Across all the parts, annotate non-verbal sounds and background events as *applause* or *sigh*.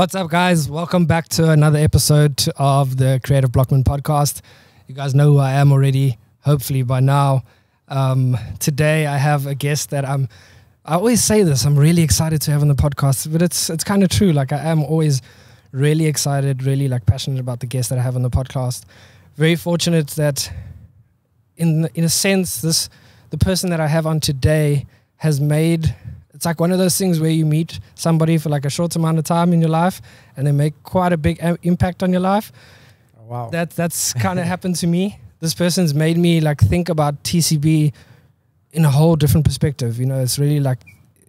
What's up, guys? Welcome back to another episode of the Creative Blockman podcast. You guys know who I am already, hopefully by now. Um, today, I have a guest that I'm. I always say this. I'm really excited to have on the podcast, but it's it's kind of true. Like I am always really excited, really like passionate about the guest that I have on the podcast. Very fortunate that, in in a sense, this the person that I have on today has made it's like one of those things where you meet somebody for like a short amount of time in your life and they make quite a big a- impact on your life. Oh, wow. That that's kind of *laughs* happened to me. This person's made me like think about TCB in a whole different perspective. You know, it's really like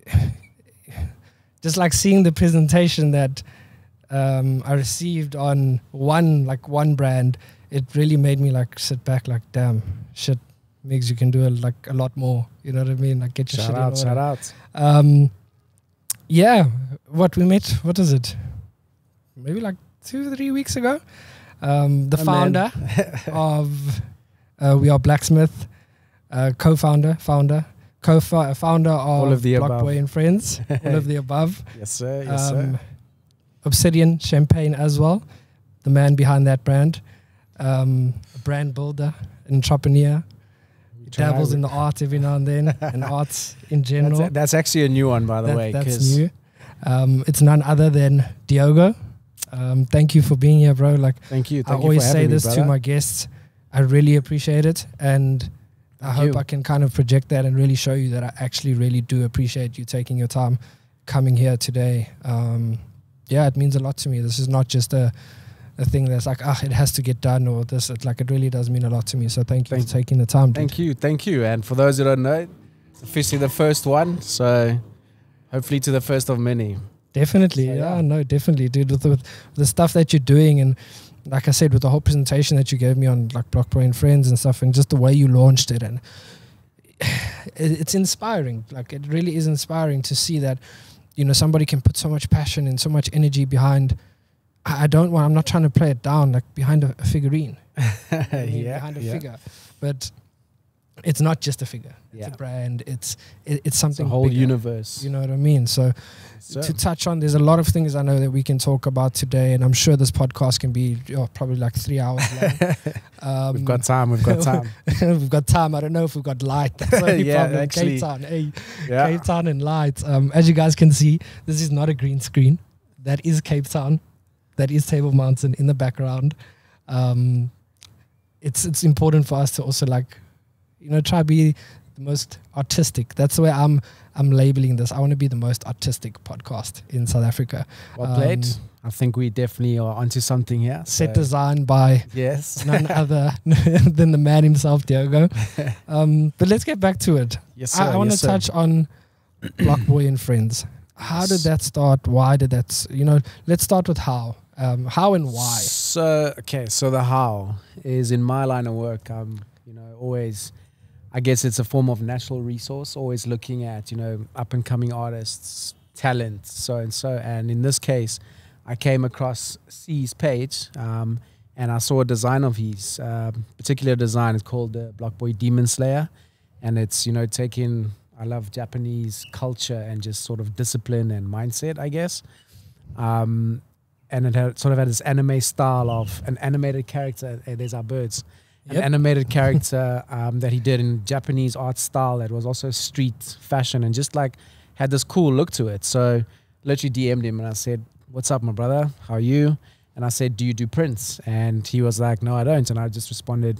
*sighs* just like seeing the presentation that um, I received on one like one brand. It really made me like sit back, like, damn, shit, Migs, you can do it like a lot more. You know what I mean? Like, get your shout shit out, shout out. Um, yeah, what we met, what is it? Maybe like two, three weeks ago. Um, the Oh, founder *laughs* of uh, We Are Blacksmith, uh, co-founder, founder, co-founder of All of the Block above. Boy and Friends, *laughs* all of the above. Yes, sir. Yes, Um, sir. Obsidian Champagne as well, the man behind that brand, um, a brand builder, entrepreneur, dabbles in the art every now and then, *laughs* and arts in general. That's, that's actually a new one, by the That- way. That's new. Um, it's none other than Diogo. Um, thank you for being here, bro. Like Thank you. I Thank you always for say having me, this to my guests. I really appreciate it, and I Thank hope you. I can kind of project that and really show you that I actually really do appreciate you taking your time coming here today. Um, yeah, it means a lot to me. This is not just a a thing that's like ah, it has to get done or this. It, like it really does mean a lot to me. So thank you Thank- for taking the time. dude. Thank you. Thank you. And for those who don't know, it's officially the first one. So hopefully to the first of many. Definitely, So, yeah, yeah. no, definitely, dude. With the, with the stuff that you're doing, and like I said, with the whole presentation that you gave me on like Block Boy and Friends and stuff, and just the way you launched it, and *sighs* it's inspiring. Like it really is inspiring to see that, you know, somebody can put so much passion and so much energy behind. I don't want. I'm not trying to play it down, like behind a, a figurine, *laughs* you know what I mean? yeah. behind a yeah. figure, but it's not just a figure. It's Yeah. a brand. It's it, it's It's something a whole bigger, universe. You know what I mean? So So, to touch on, there's a lot of things I know that we can talk about today, and I'm sure this podcast can be oh, probably like three hours long. *laughs* Um, we've got time. We've got *laughs* time. we've got time. I don't know if we've got light. That's the only Yeah, problem. actually. Cape Town, hey, Yeah. Cape Town and light. Um, as you guys can see, this is not a green screen. That is Cape Town. That is Table Mountain in the background. Um, it's it's important for us to also like, you know, try to be the most artistic. That's the way I'm I'm labeling this. I want to be the most artistic podcast in South Africa. Well played. Um, I think we definitely are onto something here. Set so- design by Yes. *laughs* none other *laughs* than the man himself, Diogo. *laughs* Um, but let's get back to it. yes, sir. I, I want to yes, touch on Block Boy and Friends. How did that start? Why did that? You know, let's start with how. Um, how and why. So okay, so the how is in my line of work. Um, you know, always, I guess it's a form of natural resource. Always looking at you know up and coming artists, talent, so and so. And in this case, I came across C's page, um, and I saw a design of his. Um, particular design is called the Block Boy Demon Slayer, and it's you know taking. I love Japanese culture and just sort of discipline and mindset, I guess. Um, and it had, sort of had this anime style of an animated character. Hey, there's our birds. An Yep. animated character *laughs* um, that he did in Japanese art style that was also street fashion and just like had this cool look to it. So literally DM'd him and I said, "What's up, my brother? How are you?" And I said, "Do you do prints?" And he was like, "No, I don't." And I just responded,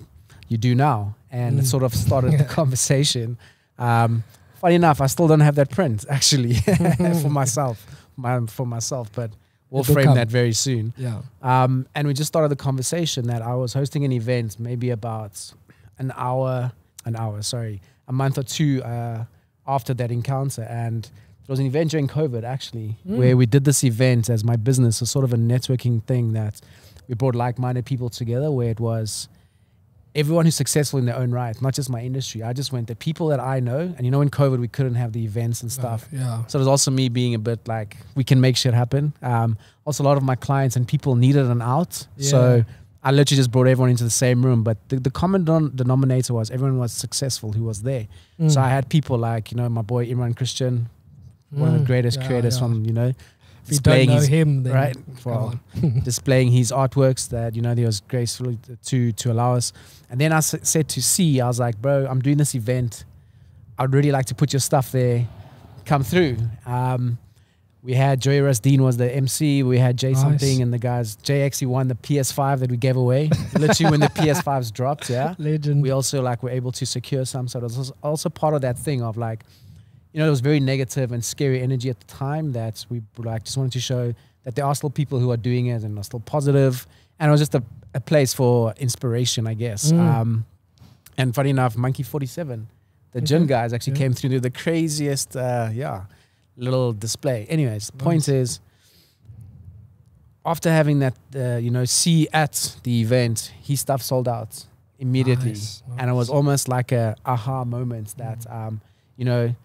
"You do now." And it Mm. sort of started the *laughs* conversation. Um, funny enough, I still don't have that print *laughs* actually *laughs* for myself, my, for myself, but we'll It will frame come. that very soon. Yeah. Um, and we just started the conversation that I was hosting an event, maybe about an hour, an hour, sorry, a month or two uh, after that encounter. And it was an event during COVID, actually, Mm. where we did this event as my business, a sort of a networking thing that we brought like minded people together, where it was everyone who's successful in their own right, not just my industry. I just went the people that I know. And you know, in COVID, we couldn't have the events and stuff. Yeah. So there's also me being a bit like we can make shit happen. Um, also, a lot of my clients and people needed an out, Yeah. so I literally just brought everyone into the same room. But the, the common denominator was everyone was successful who was there. So Mm. I had people like you know my boy Imraan Christian, one of the Mm. greatest Yeah, creators yeah. from you know If you don't displaying know his him, then right well, *laughs* displaying his artworks that you know he was graceful to to allow us. And then I s- said to C, I was like, bro, I'm doing this event. I'd really like to put your stuff there. Come through. Um, we had Joey Rasdien was the MC. We had Jay Nice. something and the guys. Jay actually won the PS5 that we gave away. *laughs* Literally when the PS5s dropped, yeah. Legend. We also like were able to secure some. So it was also part of that thing of like, you know, it was very negative and scary energy at the time that we like just wanted to show that there are still people who are doing it and are still positive. And it was just a, a place for inspiration, I guess. Mm. Um, and funny enough, Monkey 47, the gym Mhm. guys actually Yeah. came through the craziest, uh, yeah, little display. Anyways, the point is, after having that, uh, you know, see at the event, his stuff sold out immediately Nice, and it was almost like a aha moment that um, you know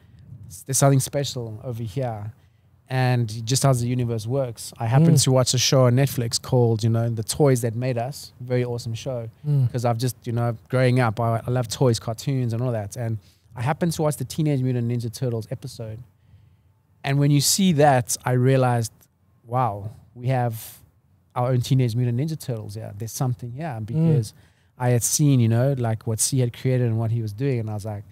there's something special over here. And just how the universe works i happened Mm. to watch a show on netflix called you know the toys that made us. Very awesome show. Mm. because i've just you know growing up I, I love toys cartoons and all that. And i happened to watch the teenage mutant ninja turtles episode. And when you see that i realized wow we have our own teenage mutant ninja turtles yeah there's something here because I had seen, you know, like what C had created and what he was doing, and I was like,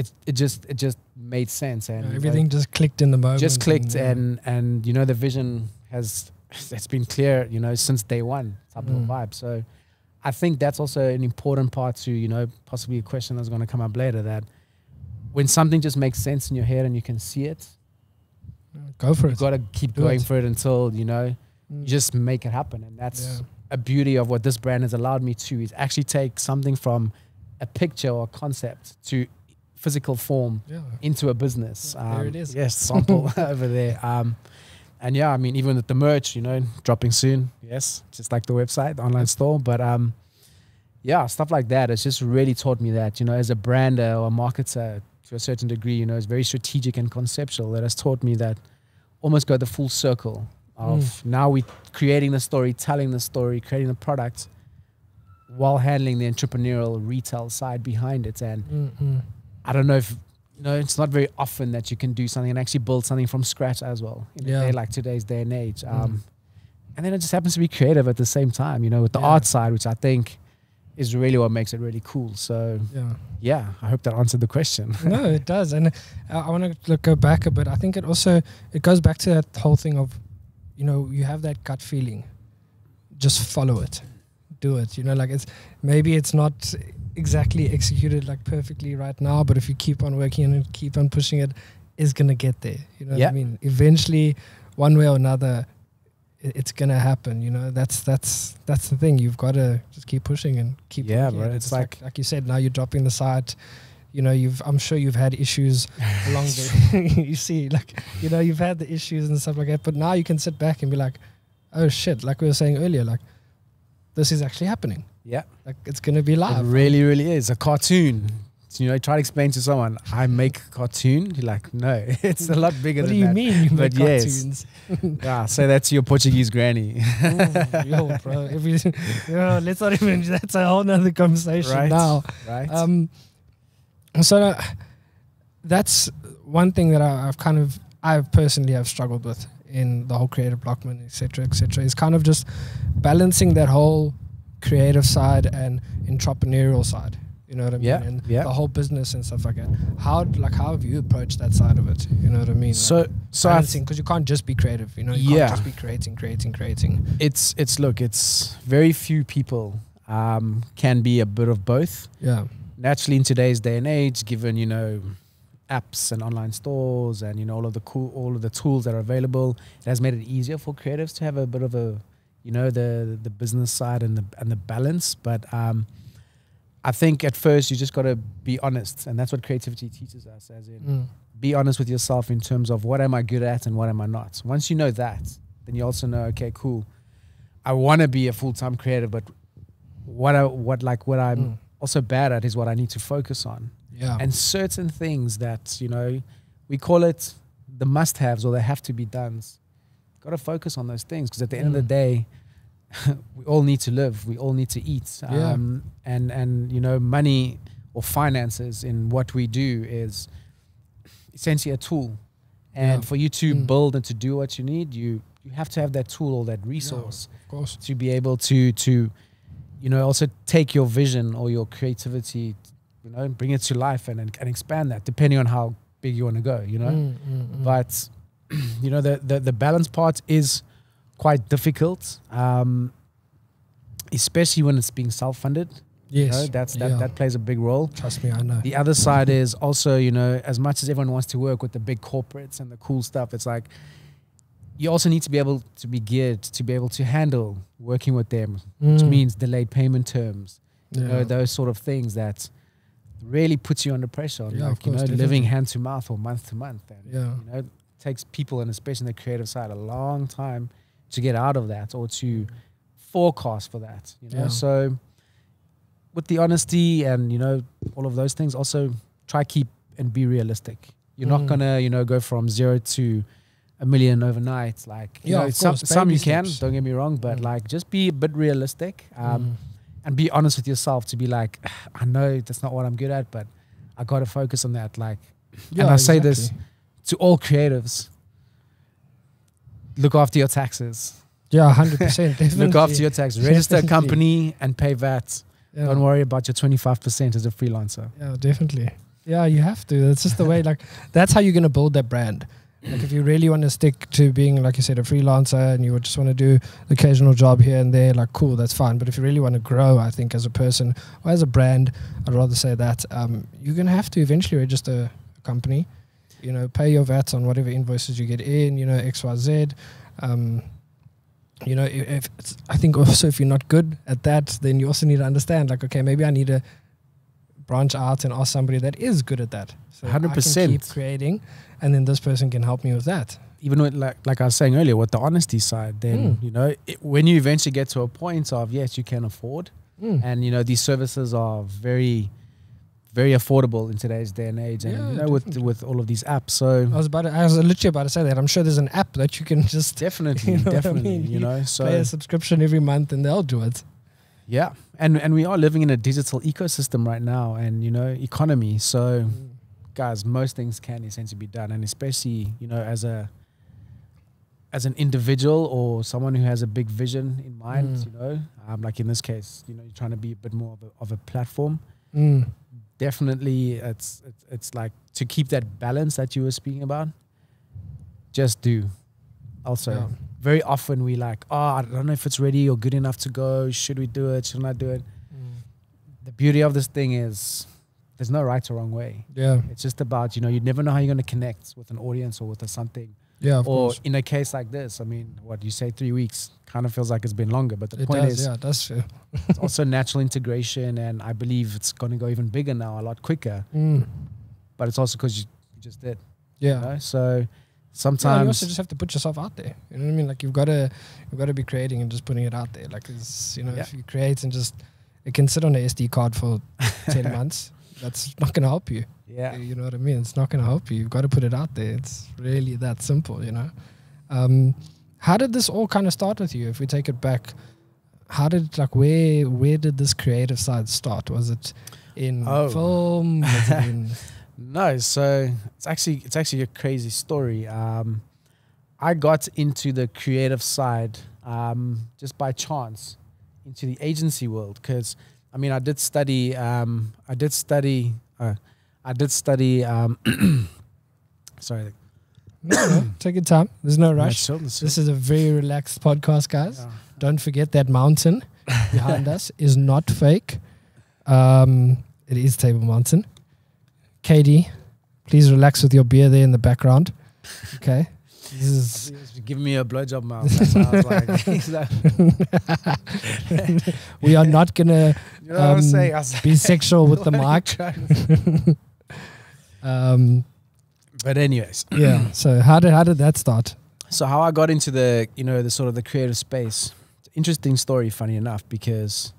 it it just it just made sense, and Yeah, everything just clicked in the moment. just clicked, yeah. and and you know the vision has *laughs* it's been clear, you know, since day one type Mm. of vibe. So I think that's also an important part to you know possibly a question that's going to come up later that when something just makes sense in your head and you can see it, go for it. you got to keep Do going it. for it until you know Mm. you just make it happen, and that's Yeah. a beauty of what this brand has allowed me to is actually take something from a picture or concept to physical form yeah. into a business. Yeah, there Um, it is. Yes, sample *laughs* over there. Um, and yeah, I mean, even with the merch, you know, dropping soon. Yes, just like the website, the online store. But um, yeah, stuff like that. It's just really taught me that, you know, as a brander or a marketer to a certain degree, you know, it's very strategic and conceptual. That has taught me that almost go the full circle of Mm. now we creating the story, telling the story, creating the product while handling the entrepreneurial retail side behind it. And Mm, mm. I don't know if you know it's not very often that you can do something and actually build something from scratch as well in Yeah. a day like today's day and age. Mm. Um, and then it just happens to be creative at the same time, you know, with the Yeah. art side, which I think is really what makes it really cool. So Yeah. yeah, I hope that answered the question. *laughs* no, it does, and I, I want to go back a bit. I think it also it goes back to that whole thing of, you know, you have that gut feeling, just follow it, do it. You know, like it's maybe it's not exactly executed like perfectly right now, but if you keep on working and keep on pushing it, it's gonna get there. You know what I mean? Eventually, one way or another, it's gonna happen. You know, that's that's that's the thing. You've got to just keep pushing and keep. Yeah, bro, it. it's like like- like you said. Now you're dropping the site. You know, you've. I'm sure you've had issues *laughs* along the. *laughs* you see, like you know, you've had the issues and stuff like that. But now you can sit back and be like, oh shit, like we were saying earlier, like this is actually happening. Yeah, Like it's gonna be it live. really, really is a cartoon. So, you know, try to explain to someone, I make a cartoon. You're like, no, *laughs* it's a lot bigger what than do you that. mean you *laughs* But make yes. cartoons? *laughs* Yeah, say that to your Portuguese granny. Ooh, yo, bro. Every, yo, let's not even. That's a whole nother conversation Right. now. right? Um, so uh, that's one thing that I, I've kind of, I personally have struggled with in the whole creative blockman, etc., etc. is kind of just balancing that whole creative side and entrepreneurial side. You know what I mean? Yeah, And yeah. the whole business and stuff like that. How like how have you approached that side of it? You know what I mean? so, like so I balancing because you can't just be creative. You know, you Yeah. can't just be creating, creating, creating. it's it's look it's very few people um, can be a bit of both Yeah. naturally in today's day and age given you know apps and online stores and you know all of the cool all of the tools that are available it has made it easier for creatives to have a bit of a you know the the business side and the and the balance but um I think at first you just got to be honest and that's what creativity teaches us as in Mm. be honest with yourself in terms of what am I good at and what am I not. Once you know that, then you also know, okay, cool. I want to be a full time creative, but what I, what like what I'm Mm. also bad at is what I need to focus on. Yeah. And certain things that you know, we call it the must haves or they have to be done. Got to focus on those things because at the end of the Mm. day, *laughs* we all need to live. We all need to eat. Yeah. Um, and and you know, money or finances in what we do is essentially a tool And Yeah. for you to Mm. build and to do what you need, you you have to have that tool or that resource Of course. to be able to to you know also take your vision or your creativity you know and bring it to life and and, and expand that depending on how big you want to go you know Mm, mm, mm. but *clears throat* you know the, the the balance part is quite difficult um especially when it's being self-funded you yes, know that's that yeah. that plays a big role Trust me, I know. the other side is also you know as much as everyone wants to work with the big corporates and the cool stuff it's like you also need to be able to be geared to be able to handle working with them which Mm. means delayed payment terms you know those sort of things that really puts you under pressure Yeah, like you know course, living hand to mouth or month to month and Yeah. you know takes people and especially in the creative side a long time to get out of that or to forecast for that you know Yeah. so with the honesty and you know all of those things also try keep and be realistic you're not Mm. gonna you know go from zero to a million overnight like you Yeah, know some, some you can steps. don't get me wrong but Mm. like just be a bit realistic um, Mm. and be honest with yourself to be like i know that's not what i'm good at but i gotta focus on that like Yeah, I say this- exactly. To all creatives look after your taxes Yeah, hundred percent. *laughs* look after your taxes register a company and pay vat Yeah. don't worry about your 25% as a freelancer Yeah, definitely. Yeah, you have to. That's just the way. Like, that's how you're gonna build that brand. Like, if you really want to stick to being, like you said, a freelancer, and you would just want to do the occasional job here and there, like, cool, that's fine. But if you really want to grow, I think as a person or as a brand, I'd rather say that um, you're gonna have to eventually register a company. You know, pay your VAT on whatever invoices you get in. You know, X, Y, Z. Um, you know, if, if it's, I think also if you're not good at that, then you also need to understand, like, okay, maybe I need to branch out and ask somebody that is good at that. So I can 100%. keep creating, and then this person can help me with that. even with like like I was saying earlier with the honesty side then Mm. you know it, when you eventually get to a point of yes you can afford Mm. and you know these services are very very affordable in today's day and age and Yeah, you know with with all of these apps so I was about to, I was literally about to say that. I'm sure there's an app that you can just *laughs* definitely You know what I definitely mean? you know pay so a subscription every month and they'll do it. yeah and and we are living in a digital ecosystem right now and you know economy so guys most things can essentially be done and especially you know as a as an individual or someone who has a big vision in mind Mm. you know um, like in this case you know you're trying to be a bit more of a, of a platform Mm. Definitely it's, it's it's like to keep that balance that you were speaking about just do also Yeah. very often we like oh i don't know if it's ready or good enough to go should we do it should I not do it Mm. the beauty of this thing is there's no right or wrong way Yeah. it's just about you know you never know how you're going to connect with an audience or with a something Yeah. Of or course. in a case like this i mean what you say three weeks kind of feels like it's been longer but the It point does. is yeah, that's true. it's also natural integration and i believe it's going to go even bigger now a lot quicker Mm. but it's also because you, you just did Yeah. you know? so Yeah, you also just have to put yourself out there. You know what I mean? Like you've got to, you've got to be creating and just putting it out there. Like it's, you know, Yeah. if you create and just, it can sit on a SD card for *laughs* ten months. That's not going to help you. yeah You know what I mean? It's not going to help you. You've got to put it out there. It's really that simple. You know. Um, how did this all kind of start with you? If we take it back, how did like where where did this creative side start? Was it in Oh. film? Was it in *laughs* No, so it's actually it's actually a crazy story. Um, I got into the creative side um, just by chance into the agency world because I mean I did study um, I did study uh, I did study um, *clears throat* sorry no, no, take your time. There's no rush. This is a very relaxed podcast, guys. Yeah. Don't forget that mountain *laughs* behind us is not fake. Um, it is Table Mountain. Katie, please relax with your beer there in the background. Okay. Giving me a blowjob mouth. That's I was like, *laughs* *laughs* we are not gonna you know what I'm Um, saying? I was be sexual with *laughs* the what are you mic. Um, But anyways, yeah. So how did how did that start? so how I got into the you know the sort of the creative space. Interesting story, funny enough, because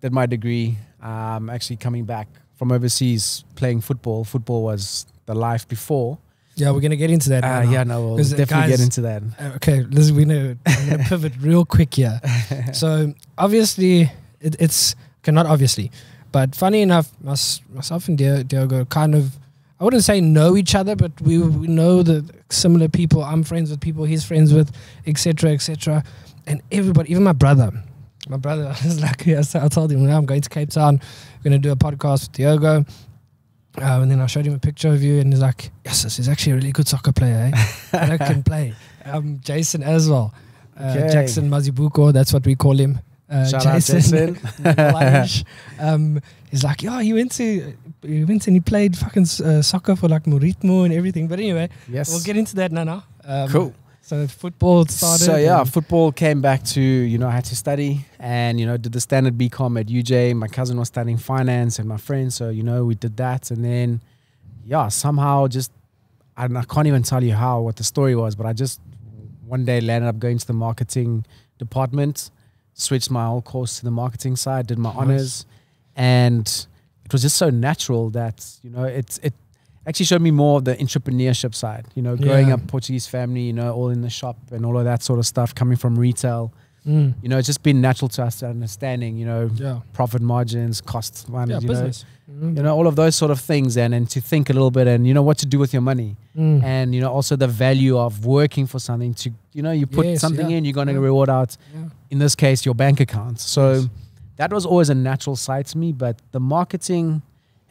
did my degree. Um, actually coming back from overseas playing football. Football was the life before. Yeah, we're gonna get into that. Uh, yeah, no, we'll definitely get into that. Uh, Okay, listen, we know I'm gonna pivot *laughs* real quick here. *laughs* so obviously, it, it's okay, not obviously, but funny enough, mys- myself and Dio- Diogo kind of, I wouldn't say know each other, but we, we know the similar people. I'm friends with people he's friends with, etc., etc. And everybody, even my brother, my brother *laughs* is like, yes, I told him, I'm going to Cape Town. We're going to do a podcast with Diogo. Um, and then I showed him a picture of you, and he's like, "Yes, this is actually a really good soccer player. Eh? *laughs* I can play." Um, Jason as well, uh, Okay. Jackson Mazibuko. That's what we call him. Uh, Shout out Jason. *laughs* Um, he's like, "Yeah, he went to he went and he played fucking uh, soccer for like Maritimo and everything." But anyway, yes. we'll get into that now. now. Um, cool. So football started. So yeah, football came back to you know I had to study and you know did the standard BCom at UJ. My cousin was studying finance and my friend, so you know we did that and then yeah somehow just I, I can't even tell you how what the story was, but I just one day landed up going to the marketing department, switched my whole course to the marketing side, did my Nice. honors, and it was just so natural that you know it's it actually showed me more of the entrepreneurship side. You know, growing Yeah. up Portuguese family, you know, all in the shop and all of that sort of stuff, coming from retail. Mm. You know, it's just been natural to us understanding, you know, Yeah. profit margins, costs, Yeah, you business. know, Mm. you know, all of those sort of things and, and to think a little bit and, you know, what to do with your money. Mm. And, you know, also the value of working for something to, you know, you put Yes, something yeah, in, you're going to reward out, in this case, your bank account. So Yes. that was always a natural side to me, but the marketing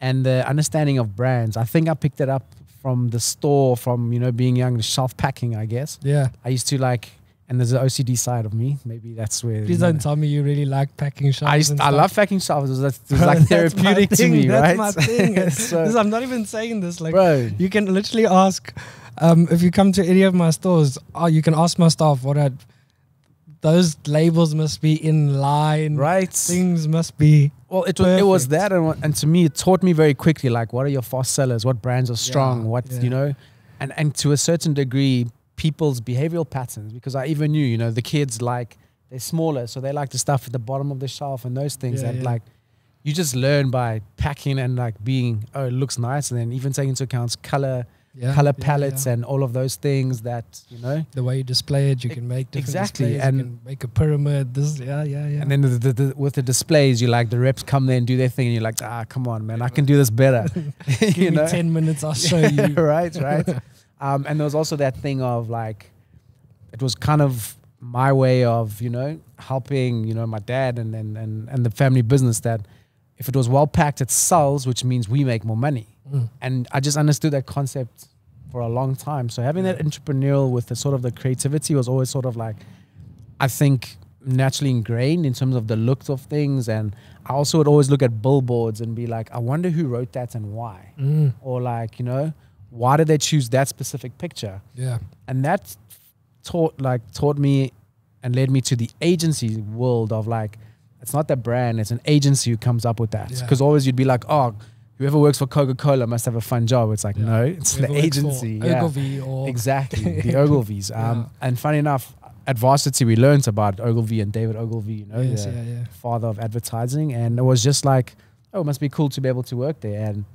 and the understanding of brands, I think I picked it up from the store, from, you know, being young, the shelf packing, I guess. Yeah. I used to like, and there's an OCD side of me. Maybe that's where. Please don't tell me you really like packing shelves. I, used, I love packing shelves. It was, it was *laughs* like That's therapeutic to me, that's right? my thing. *laughs* So- This- I'm not even saying this. Like, bro, you can literally ask um, if you come to any of my stores. Oh, you can ask my staff what I, those labels must be in line. right? Things must be. Well, it was it was that, and, and to me, it taught me very quickly like what are your fast sellers, what brands are strong, Yeah, what yeah. you know, and and to a certain degree, people's behavioral patterns. Because I even knew, you know, the kids like they're smaller, so they like the stuff at the bottom of the shelf and those things Yeah, yeah. like you just learn by packing and like being oh it looks nice, and then even taking into account color, Yeah, color palettes, yeah. and all of those things that you know. the way you display it, you can make different exactly, displays, and- you can make a pyramid. This, yeah, yeah, yeah. And then the, the, the, with the displays, you like the reps come there and do their thing, and you're like, ah, come on, man, I can do this better. *laughs* *laughs* You know, ten minutes, I'll show *laughs* you. right, right. um, and there was also that thing of like, it was kind of my way of you know helping you know my dad and and and, and the family business that if it was well packed, it sells, which means we make more money. Mm. And I just understood that concept for a long time. So having that entrepreneurial with the sort of the creativity was always sort of like, I think naturally ingrained in terms of the looks of things. And I also would always look at billboards and be like, I wonder who wrote that and why. Mm. Or like, you know, why did they choose that specific picture? Yeah. And that taught like taught me and led me to the agency world of like, it's not the brand, it's an agency who comes up with that. Yeah. Because always you'd be like, oh, whoever works for Coca Cola must have a fun job. It's like, Yeah. no, it's Whoever the agency. Yeah. Ogilvy or Exactly, *laughs* the Ogilvies. Um, Yeah. And funny enough, at varsity we learned about Ogilvy and David Ogilvy, you know, yes, the yeah, yeah. father of advertising, and it was just like, oh, it must be cool to be able to work there. And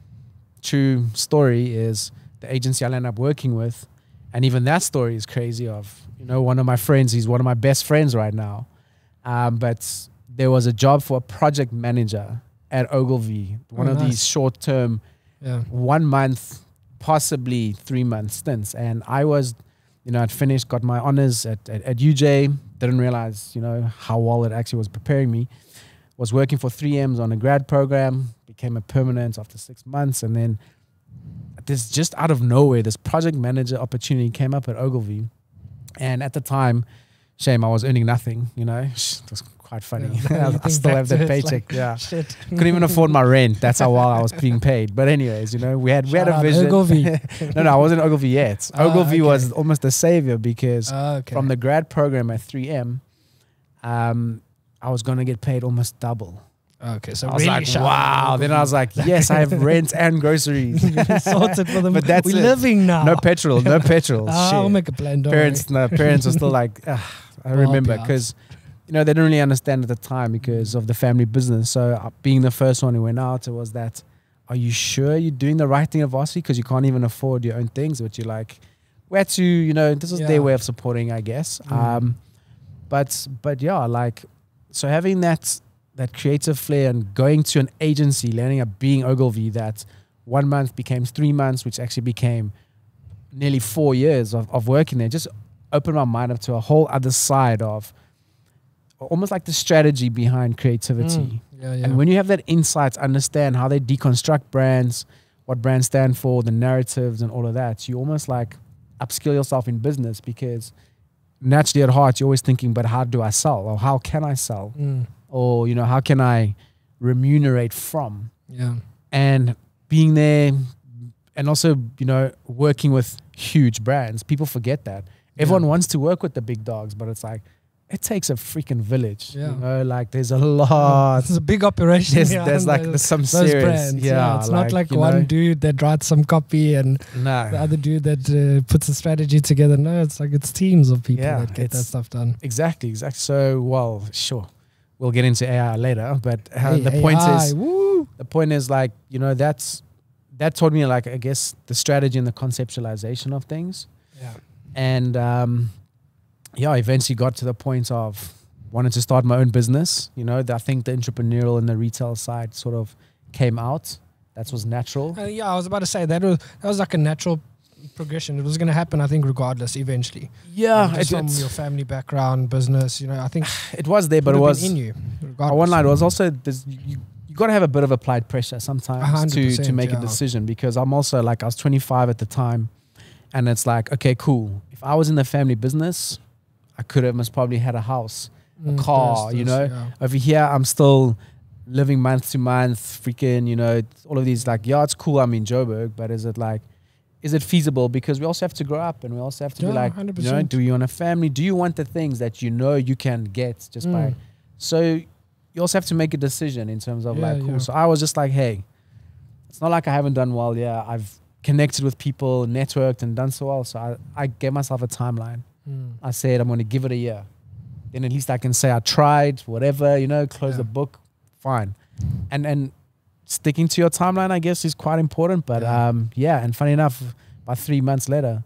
true story is the agency I ended up working with, and even that story is crazy. Of you know, one of my friends, he's one of my best friends right now, um, but there was a job for a project manager at Ogilvy, one Oh, of nice. these short-term Yeah. one month, possibly three month stints. And I was, you know, I'd finished, got my honors at, at, at UJ, didn't realize, you know, how well it actually was preparing me. Was working for 3Ms on a grad program, became a permanent after six months. And then this just out of nowhere, this project manager opportunity came up at Ogilvy. And at the time, shame, I was earning nothing, you know, *laughs* it was quite funny. Yeah. I, *laughs* You I think still have that paycheck. like, yeah Shit. couldn't even afford my rent. That's how well I was being paid. But anyways, you know, we had we had a vision. Ogilvy. *laughs* no, no, I wasn't Ogilvy yet. Ah, *laughs* Ogilvy was almost a savior because Ah, okay. from the grad program at 3M, um, I was gonna get paid almost double. okay, so I was really like, wow. Then I was like, yes, I have rent and groceries. sorted for them. But that's We're it. living now. no petrol, no petrol. Ah, I'll make a plan. Parents, no, parents are still like, I We'll remember because you know they didn't really understand at the time because of the family business. So uh, being the first one who went out, it was that. Are you sure you're doing the right thing at varsity? Because you can't even afford your own things, but you're like, where to? You know, this is Yeah. their way of supporting, I guess. Mm. Um, but but yeah, like so having that that creative flair and going to an agency, landing up being Ogilvy that one month became three months, which actually became nearly four years of, of working there. Just opened my mind up to a whole other side of almost like the strategy behind creativity. Mm. Yeah, yeah. And when you have that insight, understand how they deconstruct brands, what brands stand for, the narratives, and all of that, you almost like upskill yourself in business because naturally at heart you're always thinking, but how do I sell, or how can I sell, Mm. or you know how can I remunerate from, Yeah. and being there, and also you know working with huge brands. People forget that everyone Yeah. wants to work with the big dogs, but it's like it takes a freaking village. Yeah. You know, like there's a lot. It's a big operation. There's, there's like those- there's some those serious, brands. yeah. it's not like one know, dude that writes some copy and the other dude that uh, puts a strategy together. No, it's like it's teams of people Yeah, that get that stuff done. exactly, exactly. So, well, sure, we'll get into AI later, but uh, Hey, the point is, woo. the point is like you know that's that taught me like I guess the strategy and the conceptualization of things, Yeah. and um, yeah, I eventually got to the point of wanted to start my own business. You know, I think the entrepreneurial and the retail side sort of came out. That was natural. Uh, yeah, I was about to say that was that was like a natural progression. It was going to happen, I think, regardless. Eventually, Yeah, Um, it, from your family background, business. You know, I think *sighs* it was there, but it was in you. I Regardless. won't lie. It was also there's, you. You got to have a bit of applied pressure sometimes to to 100%, make a decision because I'm also like I was 25 at the time, and it's like okay, cool. If I was in the family business, I could have most probably had a house. Mm, car, this, you know? yeah. Over here, I'm still living month to month, freaking, you know, all of these like yeah, it's cool. I'm in Joburg, but is it like, is it feasible? Because we also have to grow up and we also have to be Yeah, like, you know, do you want a family? Do you want the things that you know you can get just by Mm. so you also have to make a decision in terms of Yeah, like, cool. So I was just like, hey, it's not like I haven't done well. Yeah, I've connected with people, networked, and done so well. So I, I gave myself a timeline. Mm. I said I'm going to give it a year. Then at least I can say I tried, whatever, you know, close Yeah. the book, fine. And and sticking to your timeline, I guess, is quite important. But Yeah. um, yeah, and funny enough, about three months later,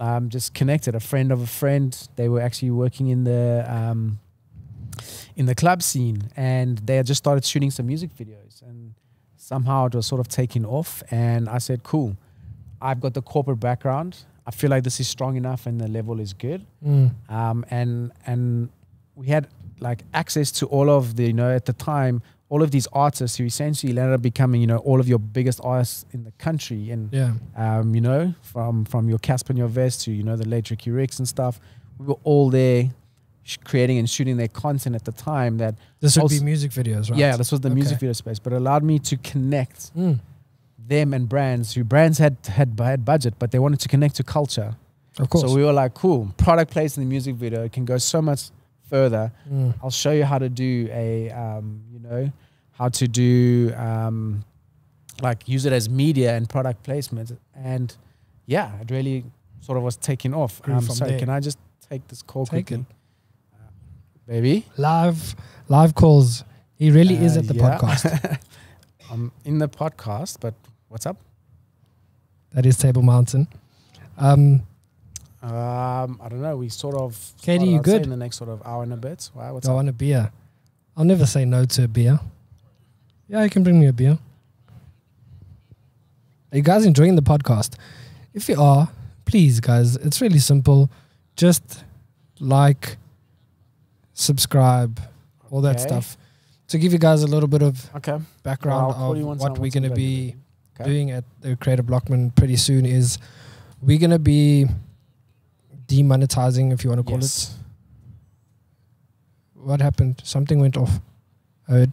um, just connected. A friend of a friend. They were actually working in the um, in the club scene, and they had just started shooting some music videos, and somehow it was sort of taking off. And I said, "Cool, I've got the corporate background. I feel like this is strong enough, and the level is good." Mm. um, and and we had like access to all of the you know at the time all of these artists who essentially ended up becoming you know all of your biggest artists in the country and Yeah. um, you know from from your Cassper Nyovest to you know the late Riky Ricks and stuff we were all there creating and shooting their content at the time that This would be Also- music videos, right? yeah this was the music video space but it allowed me to connect Mm. Them and brands who brands had had had budget but they wanted to connect to culture Of course. so we were like cool product placed in the music video it can go so much further Mm. I'll show you how to do a, um, you know, how to do um, like use it as media and product placement, and yeah, it really sort of was taking off. Um, there. can I just take this call Take quickly, Uh, baby? Live, live calls. He really is Uh, at the yeah. podcast. *laughs* I'm in the podcast, but what's up? That is Table Mountain. Um, Um, I don't know. We sort of. Katie, you good? In the next sort of hour and a bit. Wow, what's go up? on a beer. I'll never say no to a beer. Yeah, you can bring me a beer. Are you guys enjoying the podcast? If you are, please, guys, it's really simple. Just like, subscribe, all that stuff. To give you guys a little bit of Okay. background Well, I'll call you of what we're going to be. Okay. doing at the Creative Blockman pretty soon is we're going to be demonetizing, if you want to call Yes. it. What happened? Something went off. Uh.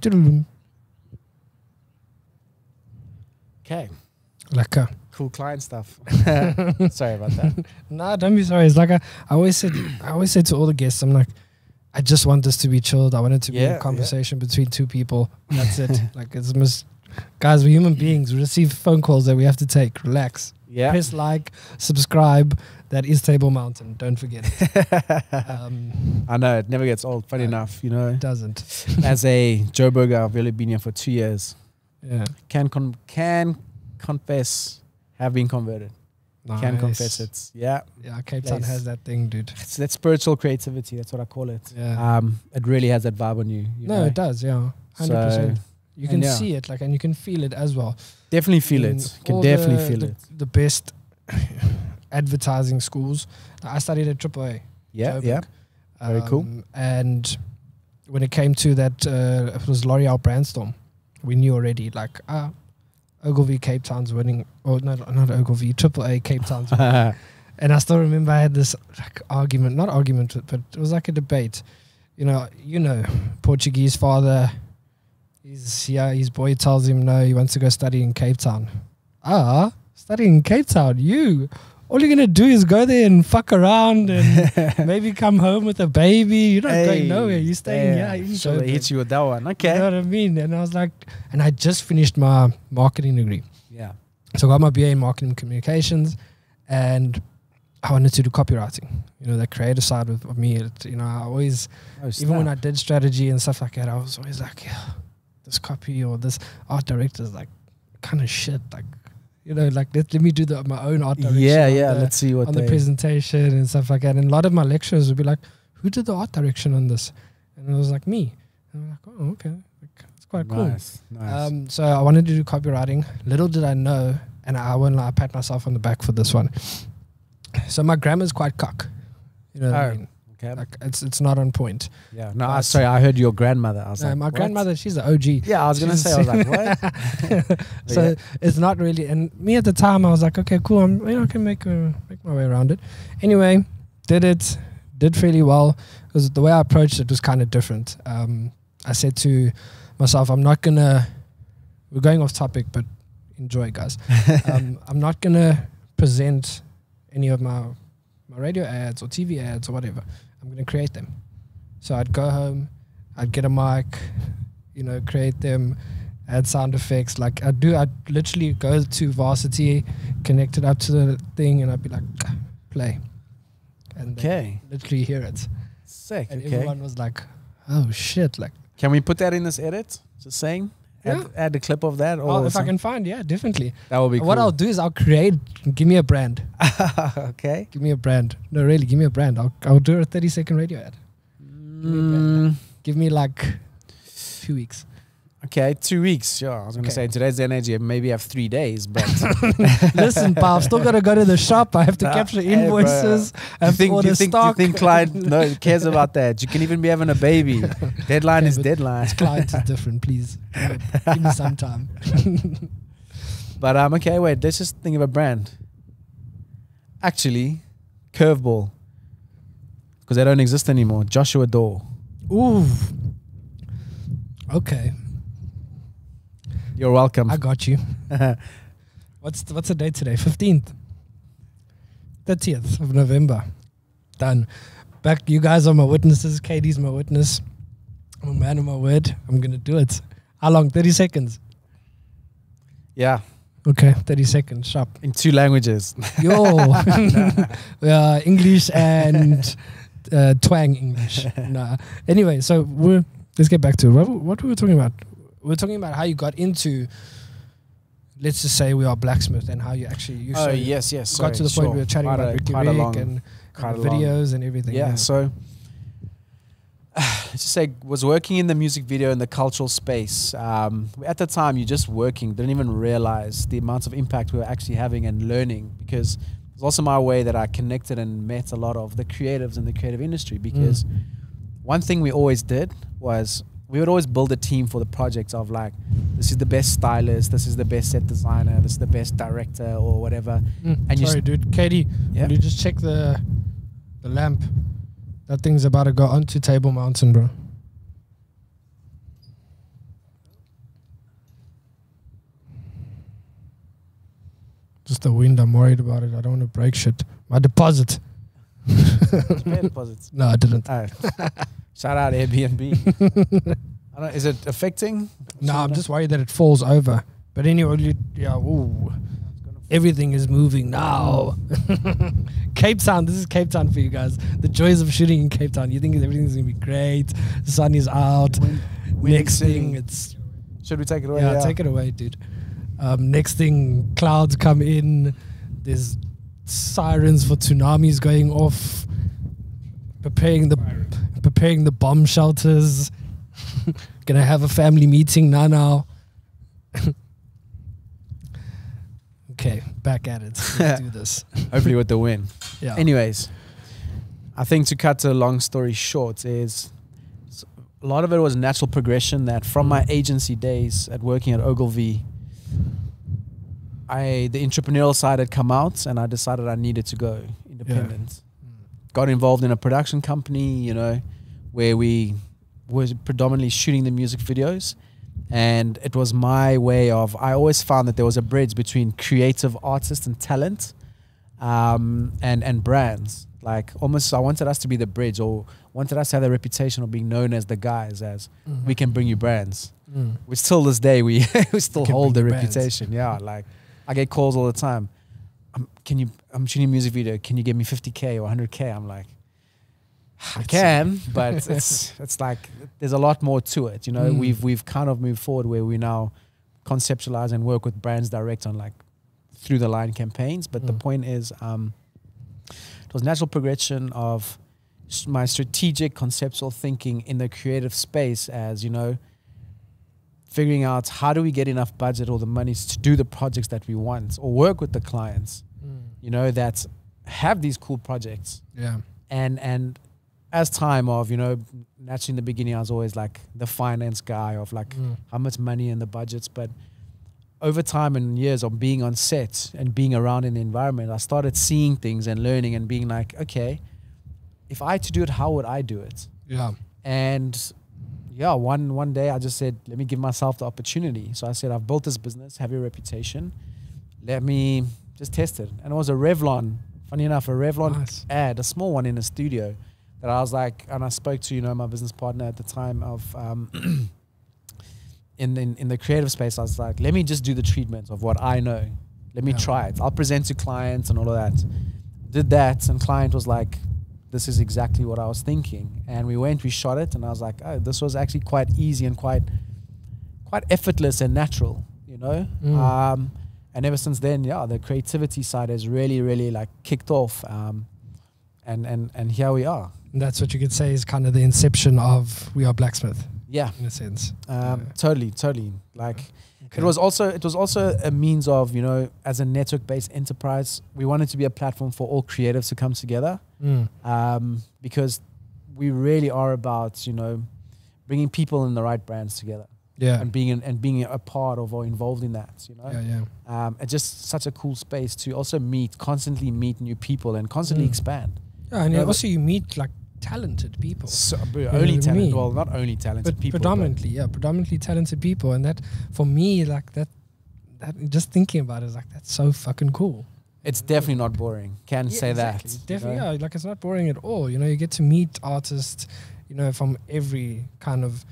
Okay. like uh, Cool client stuff. *laughs* *laughs* Sorry about that. nah, don't be sorry. It's like I, I always said, I always said to all the guests, I'm like, I just want this to be chilled. I want it to be Yeah, a yeah. conversation between two people. That's it. *laughs* like it's mis- guys, we're human beings. We receive phone calls that we have to take. Relax. Yeah. Press like, subscribe. That is Table Mountain. Don't forget it. *laughs* Um, I know it never gets old. Funny Uh, enough, you know, it doesn't. *laughs* as a Joburger, I've really been here for two years. Yeah. Can con- can confess, have been converted. Nice. Can confess it. Yeah, Yeah, Cape Town has that thing, dude. it's that spiritual creativity. That's what I call it. Yeah. Um, it really has that vibe on you. you no, know? it does. Yeah, hundred So You And can yeah. see it, like, and you can feel it as well. Definitely feel in it. Can definitely the, feel the, it. The best *laughs* advertising schools. I studied at AAA. Yeah, Joburg. yeah. Very cool. Um, And when it came to that, uh, it was L'Oreal Brandstorm. We knew already, like, ah, Ogilvy Cape Town's winning. Oh, no, not Ogilvy, AAA Cape Town's winning. *laughs* And I still remember I had this like argument, not argument, but it was like a debate. You know, you know, Portuguese father. He's yeah, his boy tells him no, he wants to go study in Cape Town. Ah, studying in Cape Town. You, all you're gonna do is go there and fuck around and *laughs* maybe come home with a baby. You're not going nowhere. You're staying yeah. In So they hit you with that one. Okay. You know what I mean? And I was like, and I just finished my marketing degree. Yeah. So I got my BA in marketing communications, and I wanted to do copywriting. You know, the creative side of, of me. It, you know, I always, Oh, even when I did strategy and stuff like that, I was always like, yeah, this copy or this art director is like kind of shit. Like, you know, like let, let me do the, my own art direction. yeah, yeah. the- Let's see what on the presentation and stuff like that. And a lot of my lecturers would be like, "Who did the art direction on this?" And it was like me. And I'm like, "Oh, okay, like, it's quite cool." Nice, nice. Um, so I wanted to do copywriting. Little did I know, and I won't lie, I pat myself on the back for this one. So my grammar's quite cock. You know what I Oh, mean? Like it's it's not on point. yeah. No, I, sorry. I heard your grandmother. I was No, like, my what? grandmother, she's the OG. Yeah, I was gonna say. I was like, what? *laughs* so yeah. it's not really. And me at the time, I was like, okay, cool. I'm, you know, I can make uh, make my way around it. Anyway, did it, did fairly well. Because the way I approached it was kind of different. Um, I said to myself, I'm not gonna. We're going off topic, but enjoy, guys. *laughs* um, I'm not gonna present any of my my radio ads or TV ads or whatever. I'm gonna create them. So I'd go home, I'd get a mic, you know, create them, add sound effects. Like I do, I'd literally go to Varsity, connect it up to the thing, and I'd be like, ah, play, and Okay. literally hear it. Sick. And Okay. everyone was like, oh shit, like. Can we put that in this edit? It's the saying. Add, Yeah. add a clip of that. Or Oh, if I can find, yeah, definitely. that would be What. I'll do is I'll create. Give me a brand. *laughs* okay. Give me a brand. No, really, give me a brand. I'll I'll do a thirty second radio ad. Mm, Give me like two weeks. Okay, two weeks. Sure. I was gonna Okay. say in today's day and age, you maybe have three days, but *laughs* Listen, pal, I've still got to go to the shop. I have to Nah, capture hey, invoices. I you have to think order you think you think client *laughs* no cares about that? You can even be having a baby. *laughs* Deadline Okay, is deadline. Client is different, please. Give me some time. But um, okay, wait. Let's just think of a brand. Actually, curveball, because they don't exist anymore. Joshua Doore. Ooh. Okay, You're welcome. I got you. *laughs* What's the, what's the date today? Fifteenth, thirtieth of November. Done. Back, you guys are my witnesses. Katie's my witness. I'm a man of my word. I'm gonna do it. How long? Thirty seconds. yeah, Okay, thirty seconds. Sharp. in two languages. Yo, *laughs* *laughs* uh, English and uh, twang English. nah. Anyway, so we're let's get back to it. What, what were we talking about? We are talking about how you got into. Let's just say we are blacksmith and how you actually you oh yes, yes. got to the point where we were chatting Quite about a- Riky quite Rick long- and, quite and a the long- videos and everything. Yeah, so let's just say was working in the music video in the cultural space. Um, at the time, you're just working, didn't even realize the amount of impact we were actually having and learning because it's also my way that I connected and met a lot of the creatives in the creative industry. Because one thing we always did was we would always build a team for the projects of like this is the best stylist, this is the best set designer, this is the best director or whatever. Mm, And you sorry, dude. Katie, Yeah. will you just check the the lamp? That thing's about to go onto Table Mountain, bro. Just the wind. I'm worried about it. I don't want to break shit. My deposit. Deposits. *laughs* No, I didn't. Oh. *laughs* Shout out Airbnb. *laughs* I don't, is it affecting? No, I'm just worried that it falls over. But anyway, yeah, ooh. Everything is moving now. *laughs* Cape Town, this is Cape Town for you guys. The joys of shooting in Cape Town. You think everything's gonna be great. The sun is out. Wind- wind Next thing, it's Should we take it away? yeah, take it away, dude. Um, next thing, clouds come in. There's sirens for tsunamis going off. Preparing the preparing the bomb shelters. *laughs* gonna have a family meeting now. Now. *laughs* okay, back at it. Let's *laughs* do this. Hopefully with the win. Yeah. Anyways, I think to cut a long story short is a lot of it was natural progression that from my agency days at working at Ogilvy, I the entrepreneurial side had come out and I decided I needed to go independent. Got involved in a production company, you know, where we was predominantly shooting the music videos. And it was my way of I always found that there was a bridge between creative artists and talent um, and and brands. Like almost, I wanted us to be the bridge, or wanted us to have the reputation of being known as the guys, as Mhm. we can bring you brands. Mm. We still this day we *laughs* we still hold the brands. reputation. Yeah, like I get calls all the time. Um, can you? I'm shooting a music video. Can you give me 50k or 100k? I'm like, I can, but *laughs* it's it's like there's a lot more to it. You know, Mm. we've we've kind of moved forward where we now conceptualize and work with brands direct on like through the line campaigns. But the Mm. point is, um, it was natural progression of my strategic conceptual thinking in the creative space as you know figuring out how do we get enough budget or the monies to do the projects that we want or work with the clients Mm. you know that have these cool projects Yeah. and and as time of you know naturally in the beginning i was always like the finance guy of like Mm. how much money and the budgets but over time and years of being on set and being around in the environment i started seeing things and learning and being like okay if i had to do it how would i do it Yeah. and yeah one one day i just said let me give myself the opportunity so i said i've built this business have a reputation let me just test it and it was a revlon funny enough a revlon Nice. ad a small one in a studio that i was like and i spoke to you know my business partner at the time of um *clears throat* in, in in the creative space i was like let me just do the treatment of what i know let me Yeah. try it i'll present to clients and all of that did that and client was like this is exactly what I was thinking. And we went, we shot it, and I was like, oh, this was actually quite easy and quite, quite effortless and natural, you know. Mm. Um, and ever since then, yeah, the creativity side has really, really like kicked off. Um, and and and here we are. And that's what you could say is kind of the inception of We Are Blacksmith Yeah, in a sense. um, Yeah. totally, totally. Like Okay. it was also it was also a means of you know as a network based enterprise, we wanted to be a platform for all creatives to come together. Mm. um, because we really are about you know bringing people in the right brands together Yeah. and being in, and being a part of or involved in that you know Yeah. Yeah. um, it's just such a cool space to also meet constantly meet new people and constantly Mm. expand. And but- also you meet like talented people. so, only what I talent well not only talented but people but- predominantly, yeah, predominantly talented people, and that for me, like that, that just thinking about it is like that's so fucking cool. it's definitely not boring can Yeah, say exactly. that you Definitely, know? yeah. Like it's not boring at all. You know, you get to meet artists, you know, from every kind of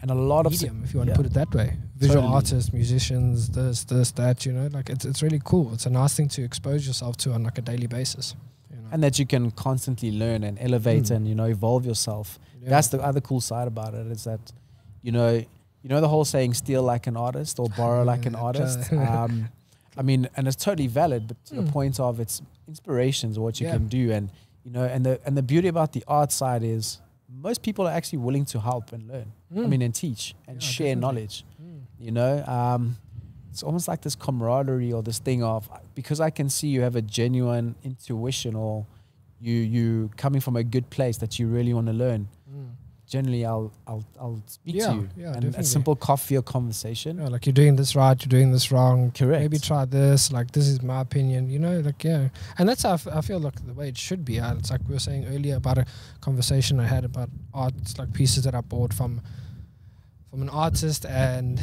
and a lot of medium, if you want yeah. to put it that way. Visual Totally. artists, musicians, this, this, that. You know, like it's it's really cool. It's a nice thing to expose yourself to on like a daily basis. Know? and that you can constantly learn and elevate Mm. and you know evolve yourself Yeah. That's the other cool side about it is that, you know, you know the whole saying "steal like an artist" or "borrow like an *laughs* artist." Um, I mean, and it's totally valid, but to the Mm. point of it's inspirations what you Yeah. can do, and you know, and the and the beauty about the art side is most people are actually willing to help and learn. I Mm. mean, and teach and Yeah, share definitely. knowledge. Mm. You know, um, it's almost like this camaraderie or this thing of because I can see you have a genuine intuition or you you coming from a good place that you really want to learn Mm. generally I'll I'll I'll speak Yeah, to you. yeah, and definitely. a simple coffee or conversation. Yeah, like you're doing this right, you're doing this wrong. Correct. Maybe try this. Like this is my opinion. You know, like yeah, and that's how I, I feel like the way it should be. It's like we were saying earlier about a conversation I had about art, like pieces that I bought from from an artist, and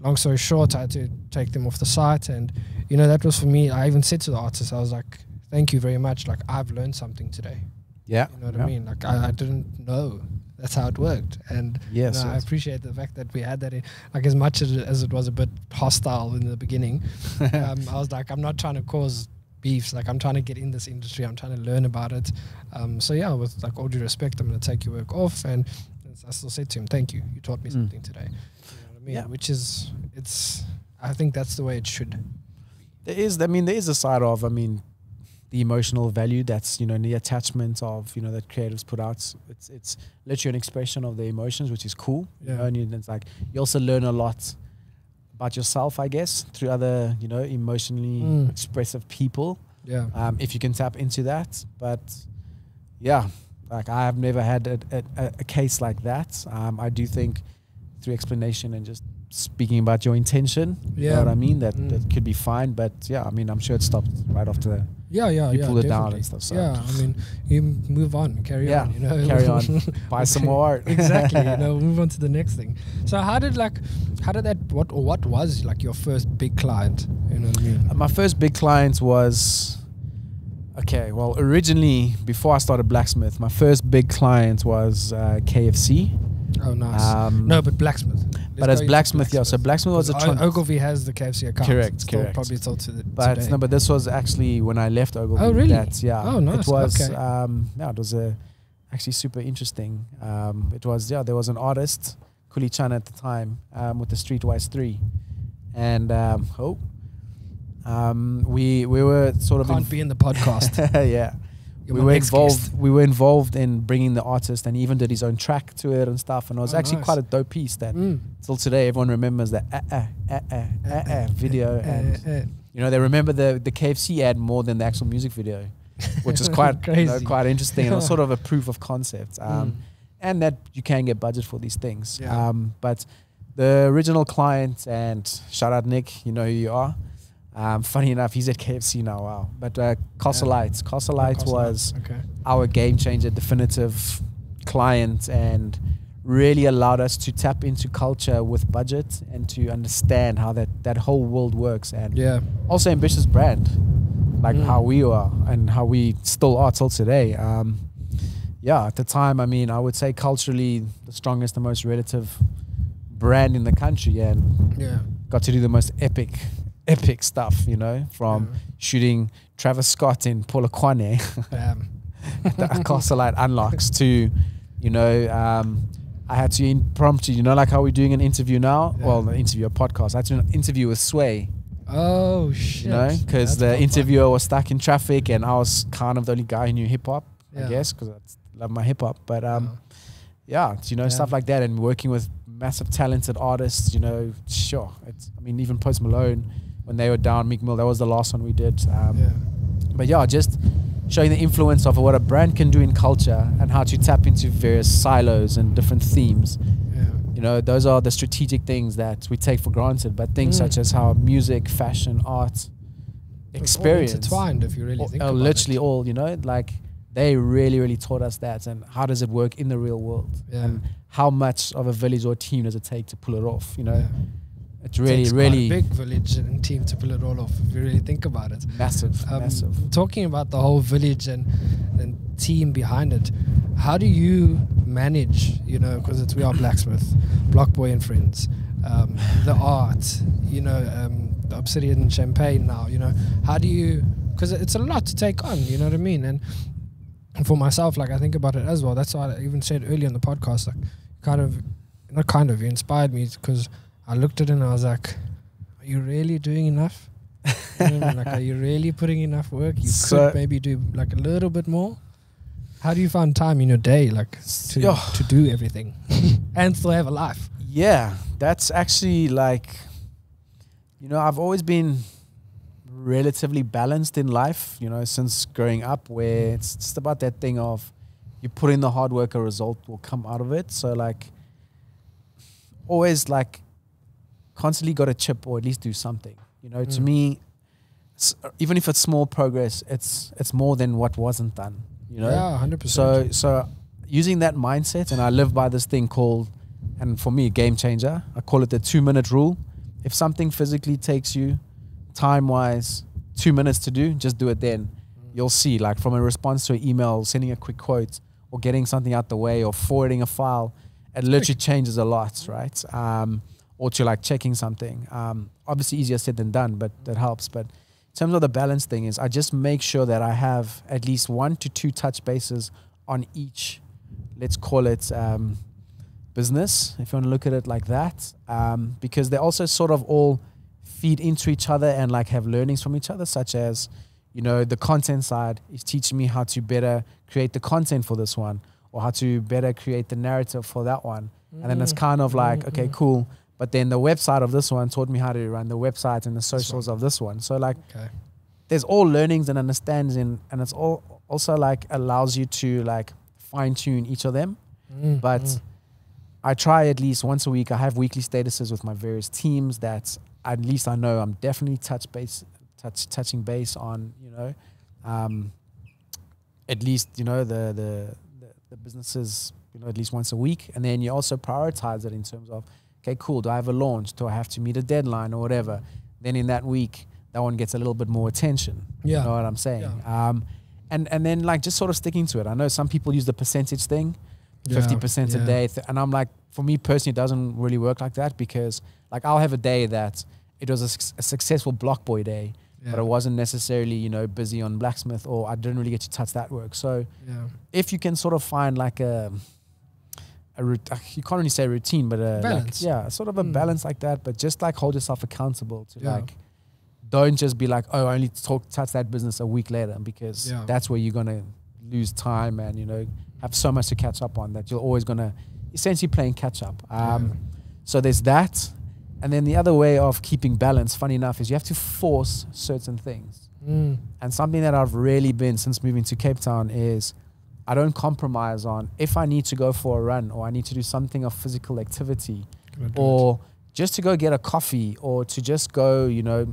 long story short, I had to take them off the site, and you know that was for me. I even said to the artist, I was like, "Thank you very much. Like I've learned something today." Yeah. You know what yeah. I mean? Like I, I didn't know that's how it worked, and Yes. no, I yes. appreciate the fact that we had that. In, like as much as, as it was a bit hostile in the beginning, *laughs* um, I was like, I'm not trying to cause beefs. Like I'm trying to get in this industry. I'm trying to learn about it. Um, so yeah, with like all due respect, I'm going to take your work off. And I still said to him, "Thank you. You taught me Mm. something today." You I mean? Yeah. Which is it's. I think that's the way it should. there is I mean there is a side of I mean the emotional value that's you know in the attachment of you know that creatives put out. It's it's literally an expression of the emotions, which is cool. You Yeah. know, and it's like you also learn a lot about yourself, I guess, through other you know emotionally Mm. expressive people. Yeah. Um, if you can tap into that, but yeah, like I have never had a, a, a- a case like that. Um, I do think through explanation and just speaking about your intention, you Yeah. know what I mean, that, Mm. that could be fine. But yeah, I mean, I'm sure it stopped right after the Yeah, yeah, you yeah. pull it down and stuff, so- Yeah, I mean, you move on, carry Yeah, on. You know, carry on, *laughs* buy some more art. *laughs* exactly. You know, *laughs* move on to the next thing. So, how did like, how did that? What or what was like your first big client? You know what I mean? My first big client was okay. Well, originally before I started blacksmith, my first big client was uh, KFC. Oh, nice. Um, no, but blacksmith. Let's but as into blacksmith, yeah. So blacksmith was a Ogilvy has the KFC account. Correct, Still correct. Probably still to the But today. no, but this was actually when I left Ogilvy. Oh, really? That, yeah. Oh, nice, It was. okay. Um, yeah, it was a actually super interesting. Um, it was yeah. There was an artist, Kuli Chana at the time, um, with the Streetwise Three, and um, oh, um, we we were sort of Can't in- be in the podcast. *laughs* yeah. We were involved. guest. We were involved in bringing the artist, and he even did his own track to it and stuff. And it was Oh, actually nice. quite a dope piece that Mm. till today everyone remembers that uh, uh, uh, uh, video Uh, and uh, you know, they remember the, the KFC ad more than the actual music video, which is *laughs* quite you know, quite interesting and it was sort of a proof of concept. Um, Mm. And that you can get budget for these things. Yeah. Um, but the original client and shout out Nick, you know who you are. Um, funny enough, he's at KFC now. Wow. But uh, Castle Yeah. Lights, Castle Lights Castle was okay. our game changer, definitive client, and really allowed us to tap into culture with budget and to understand how that, that whole world works. And Yeah. also ambitious brand, like Mm. how we are and how we still are till today. Um, yeah, at the time, I mean, I would say culturally the strongest, the most relative brand in the country, and Yeah. got to do the most epic, epic stuff. You know, from Yeah. shooting Travis Scott in Polokwane, Bam. *laughs* the Castle Lite unlocks, to, you know. Um, I had to impromptu, you know, like how we're doing an interview now. Yeah. Well, an interview, a podcast. I had to interview with Sway, Oh shit. you know, because the interviewer was stuck in traffic, and I was kind of the only guy who knew hip hop, Yeah. I guess, because I love my hip hop. But um, Yeah. yeah, you know, stuff like that, and working with massive talented artists. You know, sure. It's, I mean, even Post Malone when they were down, Meek Mill, that was the last one we did. Um, yeah. But yeah, just showing the influence of what a brand can do in culture and how to tap into various silos and different themes. Yeah. You know, those are the strategic things that we take for granted. But things Mm. such as how music, fashion, art, It's all experience, intertwined if you really all- think uh, about literally it. all, you know, like they really, really taught us that. And how does it work in the real world? Yeah. And how much of a village or team does it take to pull it off? You know, Yeah. It's really, Takes quite a really big village and team to pull it all off. If you really think about it. massive, Um, massive. Talking about the whole village and and team behind it, how do you manage? You know, because it's we are blacksmith, Block Boy and friends, um, the *laughs* art. You know, um, the Obsidian Champagne now. You know, how do you? Because it's a lot to take on. You know what I mean? And and for myself, like I think about it as well. That's why I even said earlier in the podcast, like kind of, not kind of, you inspired me because I looked at it and I was like, are you really doing enough? You know what I mean? like, are you really putting enough work? You So- could maybe do like a little bit more. How do you find time in your day, like to Yeah. to do everything *laughs* and still have a life? Yeah, that's actually like, you know, I've always been relatively balanced in life, you know, since growing up, where it's just about that thing of you put in the hard work, a result will come out of it. So, like, always like constantly got a chip or at least do something. You know, to Mm. me, even if it's small progress, it's it's more than what wasn't done. You know, yeah, hundred so percent. so using that mindset, and I live by this thing called, and for me, a game changer. I call it the two minute rule. If something physically takes you, time wise, two minutes to do, just do it then. You'll see, like from a response to an email, sending a quick quote, or getting something out the way, or forwarding a file, it literally changes a lot, right? Um, or to like checking something. Um, obviously, easier said than done, but that helps. But in terms of the balance thing, is I just make sure that I have at least one to two touch bases on each, let's call it um, business, if you want to look at it like that, um, because they also sort of all feed into each other and like have learnings from each other, such as, you know, the content side is teaching me how to better create the content for this one or how to better create the narrative for that one. And then it's Mm. kind of like, Mm, okay, mm. cool. But then the website of this one taught me how to run the website and the socials of this one. So like Okay. there's all learnings and understandings and it's all also like allows you to like fine tune each of them. Mm, But mm. I try at least once a week. I have weekly statuses with my various teams that at least I know I'm definitely touch base, touch touching base on. You know, um, at least you know the, the the the businesses. You know, at least once a week, and then you also prioritize it in terms of, okay, cool. Do I have a launch? Do I have to meet a deadline or whatever? Then in that week, that one gets a little bit more attention. yeah. You know what I'm saying? Um, and and then like just sort of sticking to it. I know some people use the percentage thing fifty percent yeah. a day, and I'm like, for me personally, it doesn't really work like that because like I'll have a day that it was a, suc- a successful block boy day, Yeah. but I wasn't necessarily you know busy on blacksmith or I didn't really get to touch that work. So yeah. if you can sort of find like a a you can't really say routine, but a like, yeah, sort of a Mm. balance like that. But just like hold yourself accountable to Yeah. like. Don't just be like, oh, I only talk touch that business a week later because Yeah. that's where you're gonna lose time and you know have so much to catch up on that you're always gonna essentially playing catch up. Um, Yeah. So there's that, and then the other way of keeping balance, funny enough, is you have to force certain things. Mm. And something that I've really been since moving to Cape Town is I don't compromise on if I need to go for a run or I need to do something of physical activity Gonna it. or just to go get a coffee or to just go, you know,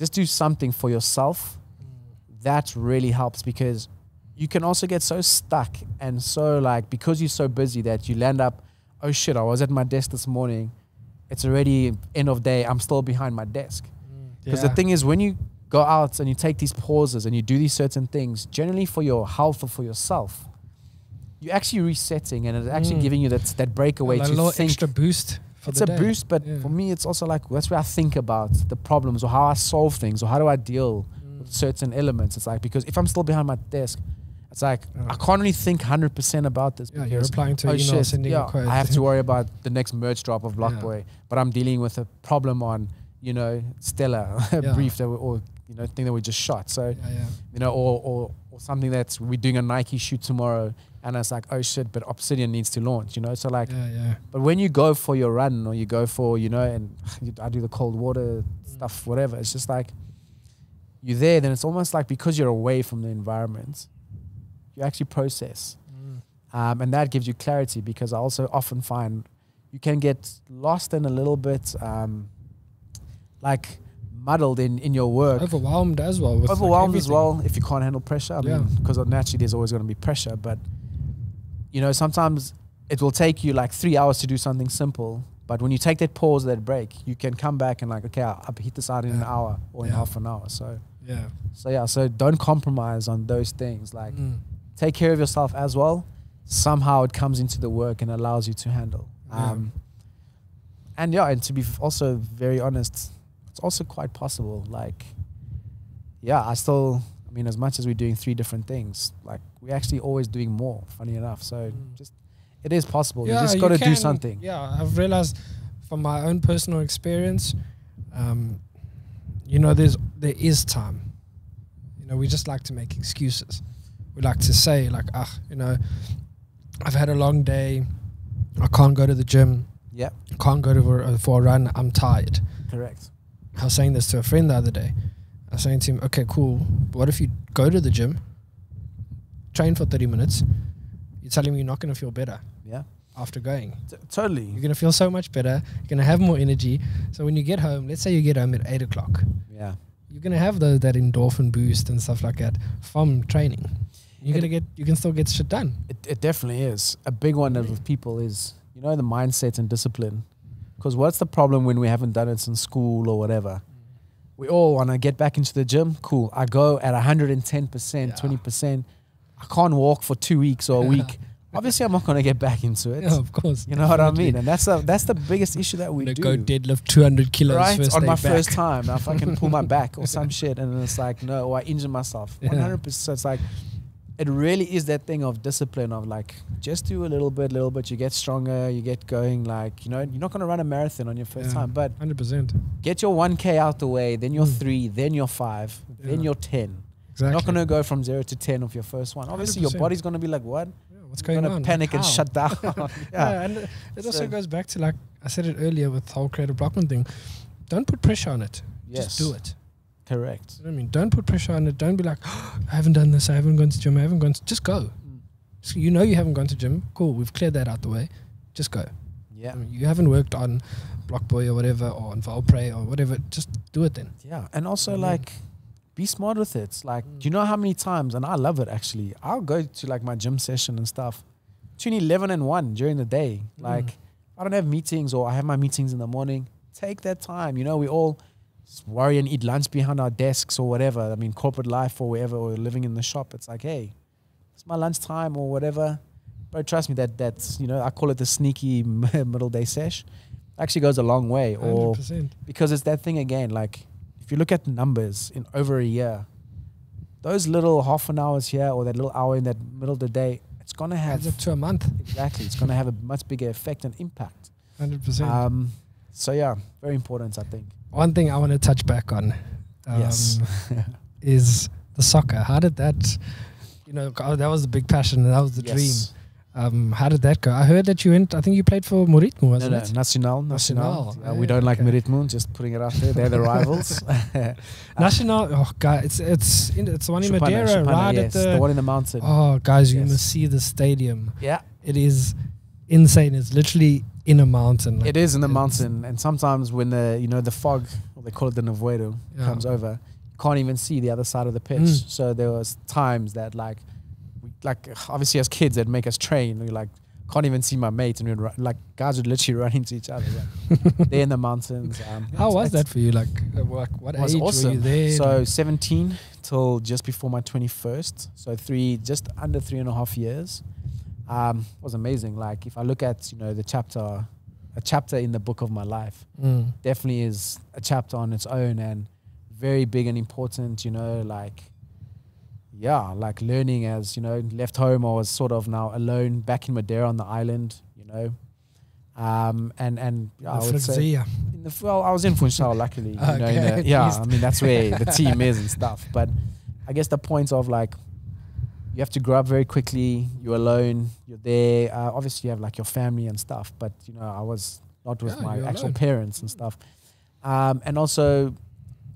just do something for yourself. That really helps because you can also get so stuck and so like because you're so busy that you land up, oh shit, I was at my desk this morning. It's already end of day. I'm still behind my desk. Mm. Because Yeah. the thing is, when you go out and you take these pauses and you do these certain things, generally for your health or for yourself, you're actually resetting and it's actually Mm. giving you that that breakaway a to little think. extra boost. For It's a day. boost, but Yeah. for me, it's also like that's where I think about the problems or how I solve things or how do I deal Mm. with certain elements. It's like because if I'm still behind my desk, it's like Yeah. I can't really think hundred percent about this Yeah, you're replying to oh email, shit, sending yeah. I have to *laughs* worry about the next merge drop of Block Yeah. But I'm dealing with a problem on you know Stella *laughs* Yeah. brief that we, or you know thing that we just shot. So yeah, yeah. you know, or, or, or something that's we're doing a Nike shoot tomorrow, and it's like, oh shit, but Obsidian needs to launch, you know. So like, yeah, yeah. but when you go for your run or you go for, you know, and you, *sighs* I do the cold water stuff, whatever, it's just like you're there. Then it's almost like because you're away from the environment, you actually process, Mm. um, and that gives you clarity. Because I also often find you can get lost in a little bit, um, like muddled in in your work Overwhelmed as well. With like overwhelmed as well if you can't handle pressure. I Yeah. mean, because naturally there's always going to be pressure, but you know, sometimes it will take you like three hours to do something simple. But when you take that pause, that break, you can come back and like, okay, I'll, I'll hit this out in an hour or in half an hour. So, Yeah. so yeah, so don't compromise on those things. Like, Mm. take care of yourself as well. Somehow it comes into the work and allows you to handle. Yeah. Um, and yeah, and to be also very honest, it's also quite possible. Like, yeah, I still, I mean, as much as we're doing three different things, like we're actually always doing more. Funny enough, so Mm. just it is possible. you just got to do something. Yeah, I've realized from my own personal experience, um, you know, there's there is time. You know, we just like to make excuses. We like to say like, ah, you know, I've had a long day. I can't go to the gym. Yeah, Can't go to for, uh, for a run. I'm tired. correct. I was saying this to a friend the other day. I was saying to him, okay, cool. What if you go to the gym, train for 30 minutes? You're telling me you're not going to feel better Yeah, after going. T- totally. You're going to feel so much better. You're going to have more energy. So when you get home, let's say you get home at 8 o'clock, Yeah, you're going to have those, that endorphin boost and stuff like that from training. You're It- to get, you can still get shit done. it, it definitely is. A big one that with people is, you know, the mindset and discipline. Because what's the problem when we haven't done it since school or whatever? We all want to get back into the gym. Cool. I go at 110%, Yeah. 20%. I can't walk for two weeks or a week. Obviously, I'm not going to get back into it. Yeah, of course. You know what I mean? And that's the, that's the biggest issue that we do. go deadlift 200 kilos right on my back. first time. Now, if I can pull my back or *laughs* some shit, and then it's like no, or I injure myself. One hundred percent. It's like it really is that thing of discipline of like just do a little bit, little bit. You get stronger, you get going. Like you know, you're not going to run a marathon on your first Yeah. time, but 100%. get your one k out the way, then your Mm. three, then your five, then Yeah. your ten. exactly. You're not gonna go from zero to ten of your first one. Obviously, your 100%. body's gonna be like, "What? Yeah, what's You're going gonna on? Panic and shut down. *laughs* *laughs* Yeah, yeah, and it also So- goes back to like I said it earlier with the whole creative blockman thing. Don't put pressure on it. yes, Just do it. Correct. You know what I mean? Don't put pressure on it. Don't be like, *gasps* I haven't done this. I haven't gone to gym. I haven't gone. To, just go. Mm. So you know you haven't gone to gym. Cool. We've cleared that out the way. Just go. Yeah, I mean, you haven't worked on Blockboy or whatever or on Valpray or whatever. Just do it then. yeah, and also like. Be smart with it. Like, Mm. do you know how many times? And I love it actually. I'll go to like my gym session and stuff, between eleven and one during the day. Mm. Like, I don't have meetings or I have my meetings in the morning. Take that time. You know, we all worry and eat lunch behind our desks or whatever. I mean, corporate life or wherever, or living in the shop. It's like, hey, it's my lunch time or whatever. But trust me, that that's you know, I call it the sneaky *laughs* middle day sesh. Actually goes a long way. Or 100%. because it's that thing again. Like, if you look at the numbers in over a year, those little half an hours here or that little hour in that middle of the day, it's gonna have Adds up to a month. exactly. It's gonna have a much bigger effect and impact. 100%. Um, so yeah, very important, I think. One thing I want to touch back on um, yes. *laughs* is the soccer. How did that, you know, oh, that was the big passion and that was the Yes. dream. Um, how did that go? I heard that you went, I think you played for Maritimo, No, wasn't no, it? Nacional, Nacional. Nacional. Yeah, we don't like okay. Maritimo, just putting it out there. They're the rivals. *laughs* *laughs* National, oh, God, it's, it's, in, it's the one in Choupana, Madeira, Choupana, right yes, at the, the one in the mountain. oh, guys, you Yes. must see the stadium. Yeah, It is insane. It's literally in a mountain. Like, it is in the mountain, and sometimes when the you know the fog, or they call it the nevoedo, Yeah. comes over, you can't even see the other side of the pitch. Mm. So there was times that like, we, like obviously as kids, they'd make us train. We like can't even see my mates, and we'd run, like guys would literally *laughs* run into each other. Like, *laughs* they're in the mountains. Um, How was that for you? Like, uh, like what age were you awesome. there? So 17 till just before my 21st. So three, just under three and a half years. Um, was amazing. Like if I look at you know the chapter, a chapter in the book of my life, Mm. definitely is a chapter on its own and very big and important. You know, like yeah, like learning as you know left home. I was sort of now alone back in Madeira on the island. You know. Um, and and I would say in the well, I was in Funchal, luckily. You know, in the, yeah, *laughs* I mean that's where the team is and stuff. But I guess the point of like you have to grow up very quickly. You're alone. You're there. Uh, obviously, you have like your family and stuff. But you know, I was not with Yeah, my actual alone. parents and stuff. Um, and also,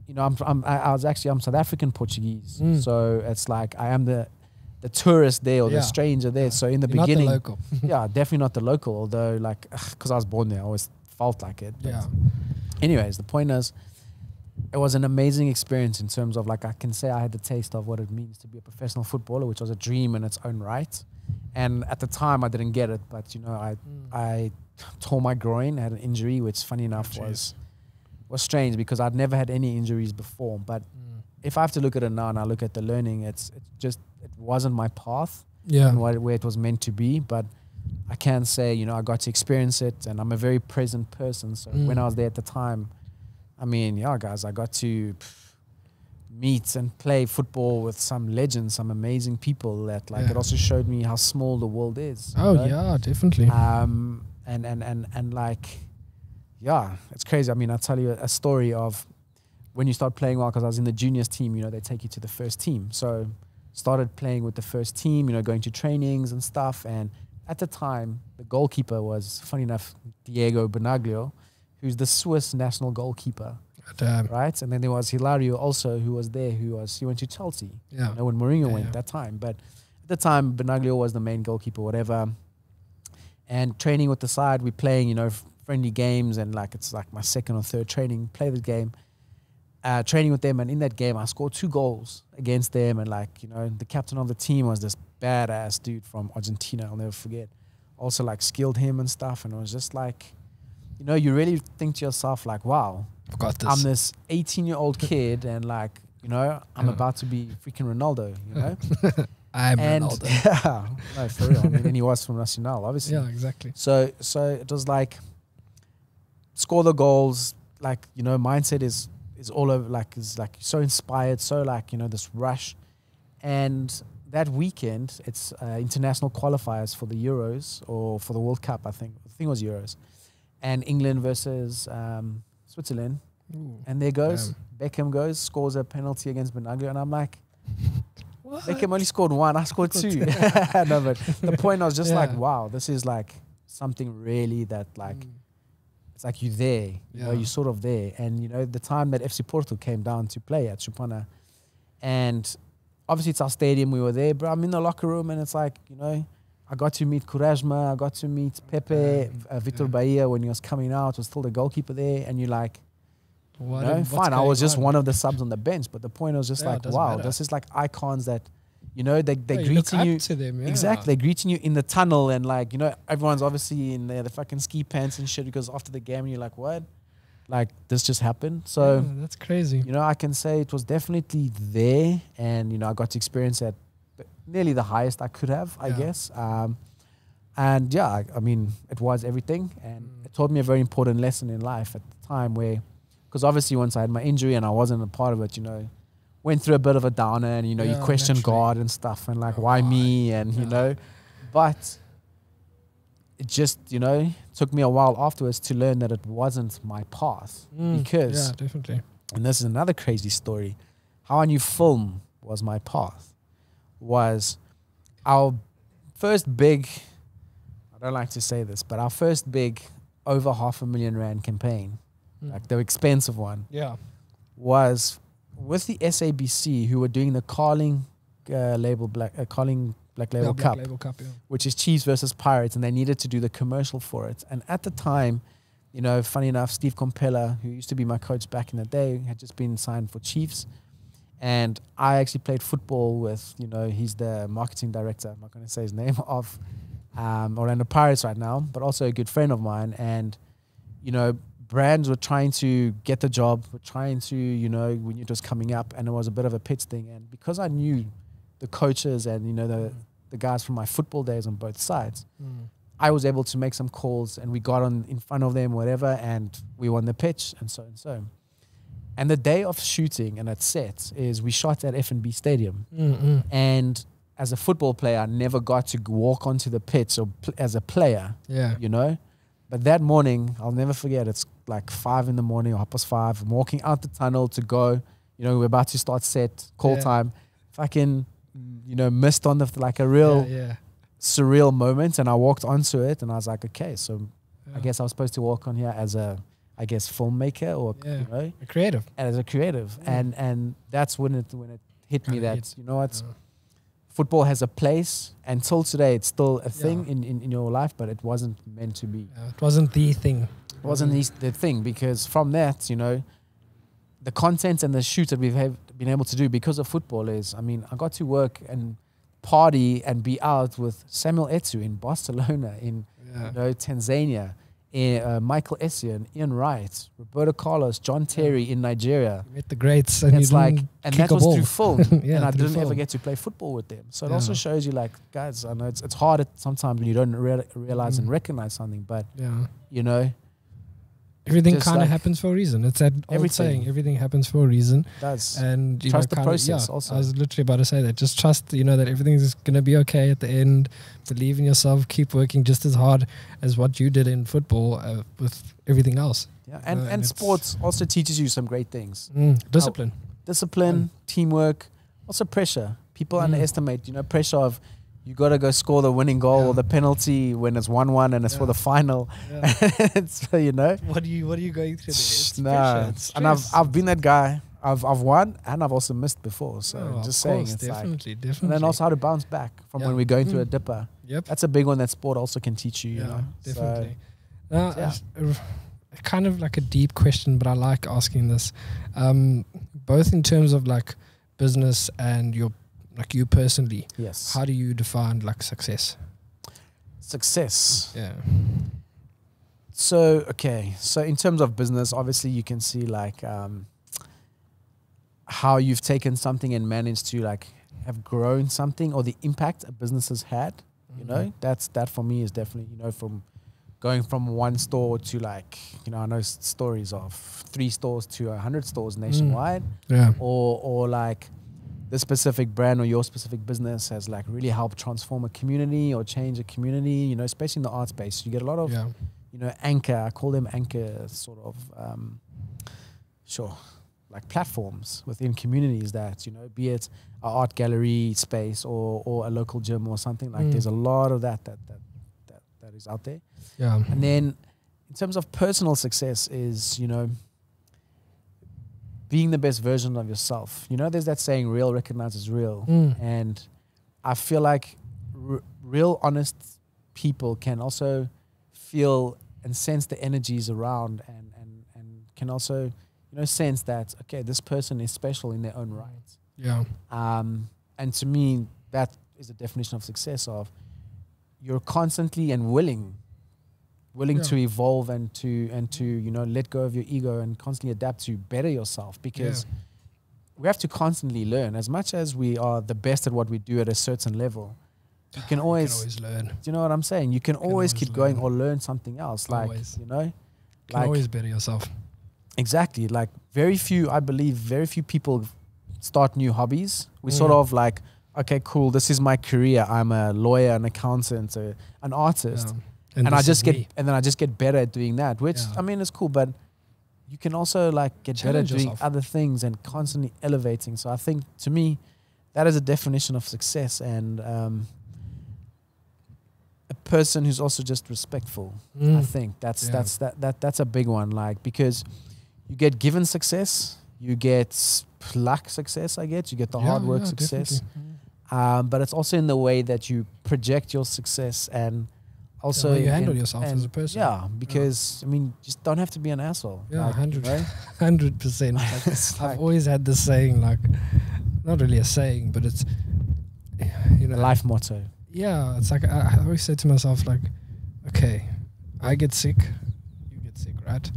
you know, I'm, I'm I, was actually I'm South African Portuguese, Mm. so it's like I am the the tourist there or Yeah. the stranger there. Yeah. So in the You're beginning, not the local. *laughs* yeah, definitely not the local. Although, like, because I was born there, I always felt like it. But yeah. Anyways, the point is, it was an amazing experience in terms of like I can say I had the taste of what it means to be a professional footballer, which was a dream in its own right. And at the time, I didn't get it, but you know, I Mm. I tore my groin, had an injury, which funny enough jeez. was was strange because I'd never had any injuries before. But Mm. if I have to look at it now and I look at the learning, it's it's just it wasn't my path Yeah. and what, where it was meant to be. But I can say, you know, I got to experience it, and I'm a very present person. So when Mm. I was there at the time, I mean, yeah, guys, I got to meet and play football with some legends, some amazing people. That like Yeah. it also showed me how small the world is. Oh know? yeah, definitely. Um, and and and and like, yeah, it's crazy. I mean, I'll tell you a story of when you start playing well. Because I was in the juniors team, you know, they take you to the first team. So started playing with the first team, you know, going to trainings and stuff. And at the time, the goalkeeper was, funny enough, Diego Benaglio, who's the Swiss national goalkeeper, Damn. right? And then there was Hilario also, who was there, who was he went to Chelsea Yeah. you know, when Mourinho Yeah, went yeah. at that time. But at the time, Benaglio was the main goalkeeper, whatever. And training with the side, we're playing, you know, friendly games, and like it's like my second or third training, play the game. Uh, training with them, and in that game, I scored two goals against them, and like you know, the captain of the team was this badass dude from Argentina. I'll never forget. Also, like skilled him and stuff, and it was just like, you know, you really think to yourself like, wow, I've got this. I'm this 18 year old kid, and like, you know, I'm Yeah. about to be freaking Ronaldo, you know? *laughs* I'm and Ronaldo. *laughs* yeah, no, for real. I mean, and he was from Nacional, obviously. Yeah, exactly. So, so it was like, score the goals. Like, you know, mindset is is all over. Like, is like so inspired, so like, you know, this rush. And that weekend, it's uh, international qualifiers for the Euros or for the World Cup. I think. I think it was Euros, and England versus um, Switzerland. Ooh. And there goes Beckham goes scores a penalty against Benaglio, and I'm like, *laughs* Beckham only scored one. I scored two. *laughs* no, but the point I was just *laughs* like, wow, this is like something really that like Mm. it's like you're there. you know, you're sort of there. And you know, the time that FC Porto came down to play at Choupana, and obviously it's our stadium. We were there, but I'm in the locker room, and it's like you know, I got to meet Quaresma, I got to meet Pepe, Yeah. uh, Vitor Yeah. Baía when he was coming out. Was still the goalkeeper there, and you're like. What, You what's fine. I was just on? one of the subs on the bench, but the point was just Yeah, like, wow, matter. this is like icons that, you know, they they Yeah, you greeting you. to them. Exactly, they're greeting you in the tunnel, and like you know, everyone's obviously in their the fucking ski pants and shit because after the game, and you're like, what? Like this just happened. So Yeah, that's crazy. you know, I can say it was definitely there, and you know, I got to experience it nearly the highest I could have, I Yeah. guess. Um, and yeah, I, I mean, it was everything, and Mm. it taught me a very important lesson in life at the time, where, because obviously once I had my injury and I wasn't a part of it, you know, went through a bit of a downer, and you know, you Yeah, question naturally. God and stuff, and like, Oh, why why? me, and you know, but it just you know took me a while afterwards to learn that it wasn't my path Mm, because yeah, definitely. and this is another crazy story. How I knew film was my path was our first big, I don't like to say this, but our first big over half a million rand campaign, Mm. like the expensive one, yeah. was with the SABC who were doing the Carling uh, label black, uh, Carling Black Label Black Cup Label Cup. Yeah. which is Chiefs versus Pirates, and they needed to do the commercial for it. And at the time, you know, funny enough, Steve Komphela, who used to be my coach back in the day, had just been signed for Chiefs. And I actually played football with, you know, he's the marketing director. I'm not going to say his name *laughs* of um, Orlando Pirates right now, but also a good friend of mine. And, you know, brands were trying to get the job, were trying to, you know, when it was coming up, and it was a bit of a pitch thing. And because I knew the coaches and, you know, the, the guys from my football days on both sides, Mm. I was able to make some calls and we got on in front of them, whatever, and we won the pitch and so and so. And the day of shooting and at set is we shot at FNB Stadium. Mm, mm. And as a football player, I never got to walk onto the pitch or pl- as a player, Yeah. you know. But that morning, I'll never forget. It's like five in the morning or half past five. I'm walking out the tunnel to go. You know, we're about to start set call Yeah. time. Fucking, you know, missed on the like a real Yeah. yeah. surreal moment and I walked onto it and I was like, okay, so I guess I was supposed to walk on here as a, I guess, filmmaker or Yeah. you know, A creative. as a creative, Yeah. and and that's when it when it hit me that hit. you know what, Yeah. football has a place. Until today, it's still a thing in, in in your life, but it wasn't meant to be. It wasn't the thing. It wasn't these, the thing because from that, you know, the content and the shoots that we've have been able to do because of football is, I mean, I got to work and party and be out with Samuel Eto'o in Barcelona, in you know, Tanzania, uh, Michael Essien, Ian Wright, Roberto Carlos, John Terry in Nigeria. You met the greats and it's like, and that was ball. through film, *laughs* Yeah, and I didn't ever get to play football with them. So it Yeah. also shows you, like, guys, I know it's it's hard at sometimes when you don't rea- realize and Mm. recognize something, but Yeah. you know, Everything kind of like happens for a reason. It's that old everything. saying, everything happens for a reason. that's And you Trust the know, kinda- process yeah, also. I was literally about to say that. Just trust, you know, that everything's going to be okay at the end. Believe in yourself. Keep working just as hard as what you did in football uh, with everything else. yeah, and Uh, and and sports also teaches you some great things: Mm, discipline. discipline, teamwork, also pressure. People Mm. underestimate, you know, pressure of you got to go score the winning goal Yeah. or the penalty when it's one-one and it's for the final. So *laughs* you know. What are you What are you going through? There? It's pressure, it's and I've. I've been that guy. I've I've won and I've also missed before. So Oh, just saying, course, it's like, definitely, definitely. and then also how to bounce back from Yeah. when we're going through a Mm. dipper. yep. That's a big one that sport also can teach you. you yeah, know? So, definitely. Now, yeah. uh, kind of like a deep question, but I like asking this, um, both in terms of like business and your like you personally. yes. How do you define like success? Success. Yeah. So okay, so in terms of business, obviously you can see like um, how you've taken something and managed to like have grown something or the impact a business has had. You Mm-hmm. know, that's that for me is definitely you know from going from one store to like you know I know stories of three stores to a hundred stores nationwide, Yeah. or or like the specific brand or your specific business has like really helped transform a community or change a community. You know, especially in the art space, you get a lot of Yeah. you know, anchor. I call them anchor sort of, um, sure, like platforms within communities that you know, be it a art gallery space or or a local gym or something like. Mm. There's a lot of that that that that, that is out there. Yeah. And then in terms of personal success is, you know, being the best version of yourself. You know, there's that saying, real recognizes real. Mm. And I feel like r- real, honest people can also feel and sense the energies around and, and, and can also, you know, sense that, okay, this person is special in their own right. Yeah. Um, and to me, that is a definition of success of you're constantly and willing, willing Yeah. to evolve and to and to you know let go of your ego and constantly adapt to better yourself because we have to constantly learn. As much as we are the best at what we do at a certain level, you *sighs* can You always, can always learn. do you know what I'm saying? You can, always, always keep going or learn something else. Like Always. you know, Can like always better yourself. Exactly. Like very few, I believe, very few people start new hobbies. We sort Mm. of like, okay, cool. This is my career. I'm a lawyer, an accountant, a, an artist, Yeah. And, I just get me. and then I just get better at doing that. Which Yeah. I mean, it's cool, but you can also like get better at doing yourself. other things and constantly elevating. So I think to me, that is a definition of success and um, a person who's also just respectful. I Mm. think that's Yeah. that's that, that that's a big one. Like because you get given success, you get luck success. I guess you get the Yeah, hard work success, um, but it's also in the way that you project your success and also you handle yourself as a person. Yeah, because I mean, you just don't have to be an asshole. Yeah, like, you 100. know? Hundred percent. *laughs* Like, I've always had this saying, like, not really a saying, but it's, you know, a life motto. Yeah, it's like I, I always say to myself, like, okay, I get sick, you get sick, right?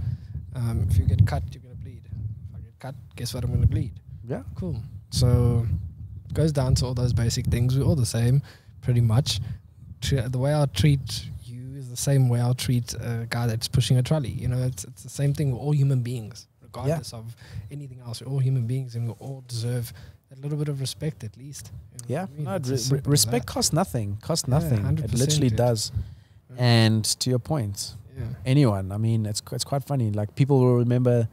Um, if you get cut, you're gonna bleed. If I get cut, guess what? I'm gonna bleed. Yeah. Cool. So it goes down to all those basic things. We're all the same, pretty much. The way I'll treat the same way I'll treat a guy that's pushing a trolley. You know, it's, it's the same thing. We're all human beings, regardless of anything else. We're all human beings, and we all deserve a little bit of respect, at least. You know Yeah, I mean? no, re- as re- simple as respect costs nothing. Costs Yeah, nothing. it literally dude. does. Yeah. And to your point, Yeah. anyone. I mean, it's it's quite funny. Like people will remember